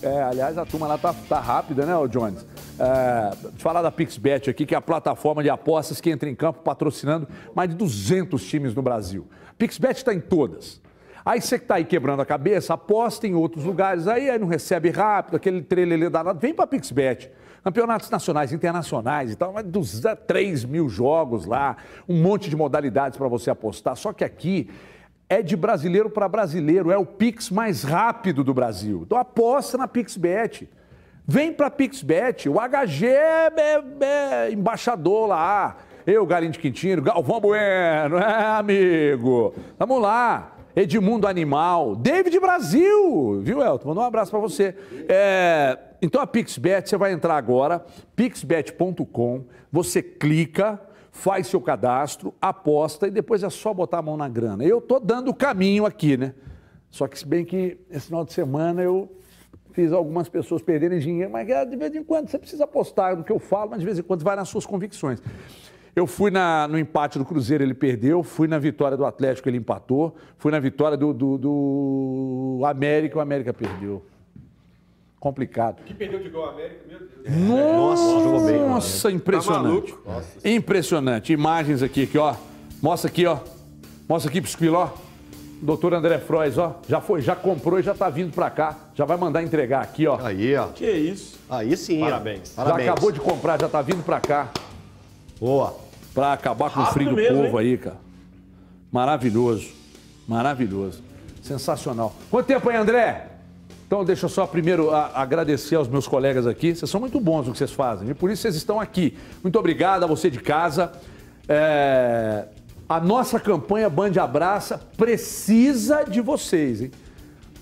[SPEAKER 1] É, aliás, a turma lá tá, tá rápida, né, o Jones? É, falar da PixBet aqui, que é a plataforma de apostas que entra em campo patrocinando mais de 200 times no Brasil. PixBet está em todas. Aí você que está aí quebrando a cabeça, aposta em outros lugares, aí, aí não recebe rápido, aquele trelelê danado, vem para PixBet. Campeonatos nacionais, internacionais e tal, mais de 3 mil jogos lá, um monte de modalidades para você apostar. Só que aqui é de brasileiro para brasileiro, é o Pix mais rápido do Brasil. Então aposta na PixBet. Vem para PixBet, o HG é, é, é, embaixador lá. Eu, Galinho de Quintino, Galvão Bueno, é amigo. Vamos lá. Edmundo Animal, David Brasil, viu, Elton? Mandou um abraço para você. É, então a PixBet, você vai entrar agora, pixbet.com, você clica, faz seu cadastro, aposta e depois é só botar a mão na grana. Eu estou dando o caminho aqui, né? Só que se bem que esse final de semana eu fiz algumas pessoas perderem dinheiro, mas de vez em quando você precisa apostar no que eu falo, mas de vez em quando vai nas suas convicções. Eu fui na, no empate do Cruzeiro, ele perdeu. Fui na vitória do Atlético, ele empatou. Fui na vitória do, do, do América, o América perdeu. Complicado.
[SPEAKER 4] Que perdeu de gol a América, meu Deus.
[SPEAKER 1] Nossa, jogou bem. Nossa, impressionante.
[SPEAKER 4] Tá Nossa.
[SPEAKER 1] Impressionante. Imagens aqui, aqui, ó. Mostra aqui, ó. Mostra aqui pro Squilo, ó. Doutor André Frois, ó. Já foi, já comprou e já tá vindo pra cá. Já vai mandar entregar aqui, ó.
[SPEAKER 2] Aí, ó.
[SPEAKER 5] Que isso?
[SPEAKER 2] Aí sim.
[SPEAKER 3] Parabéns.
[SPEAKER 1] Já acabou de comprar, já tá vindo pra cá.
[SPEAKER 2] Boa.
[SPEAKER 1] Pra acabar com o frio do
[SPEAKER 5] mesmo,
[SPEAKER 1] povo aí, cara. Maravilhoso. Maravilhoso. Sensacional. Quanto tempo aí, André? Então, deixa eu só primeiro agradecer aos meus colegas aqui. Vocês são muito bons no que vocês fazem e por isso vocês estão aqui. Muito obrigado a você de casa. É, A nossa campanha Band Abraça precisa de vocês, hein?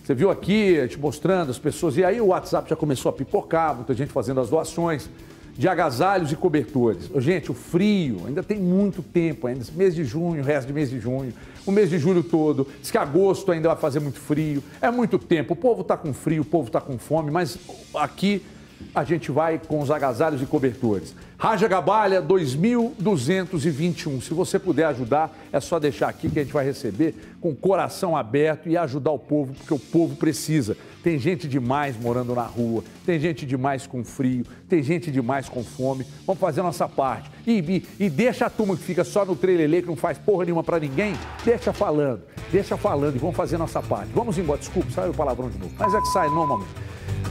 [SPEAKER 1] Você viu aqui, te mostrando as pessoas, e aí o WhatsApp já começou a pipocar, muita gente fazendo as doações de agasalhos e cobertores. Gente, o frio ainda tem muito tempo, ainda mês de junho, resto de mês de junho, o mês de julho todo. Diz que agosto ainda vai fazer muito frio. É muito tempo. O povo está com frio, o povo está com fome, mas aqui a gente vai com os agasalhos e cobertores. Raja Gabalha 2221. Se você puder ajudar, é só deixar aqui que a gente vai receber com o coração aberto e ajudar o povo, porque o povo precisa. Tem gente demais morando na rua, tem gente demais com frio, tem gente demais com fome. Vamos fazer a nossa parte. E, e, e deixa a turma que fica só no trelelê, que não faz porra nenhuma pra ninguém, deixa falando, deixa falando e vamos fazer a nossa parte. Vamos embora, desculpa, saiu o palavrão de novo, mas é que sai normalmente.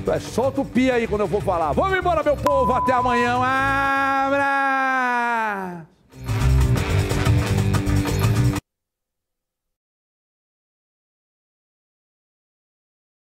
[SPEAKER 1] Vai, Solta o pia aí quando eu for falar. Vamos embora, meu povo. Até amanhã. Abraço.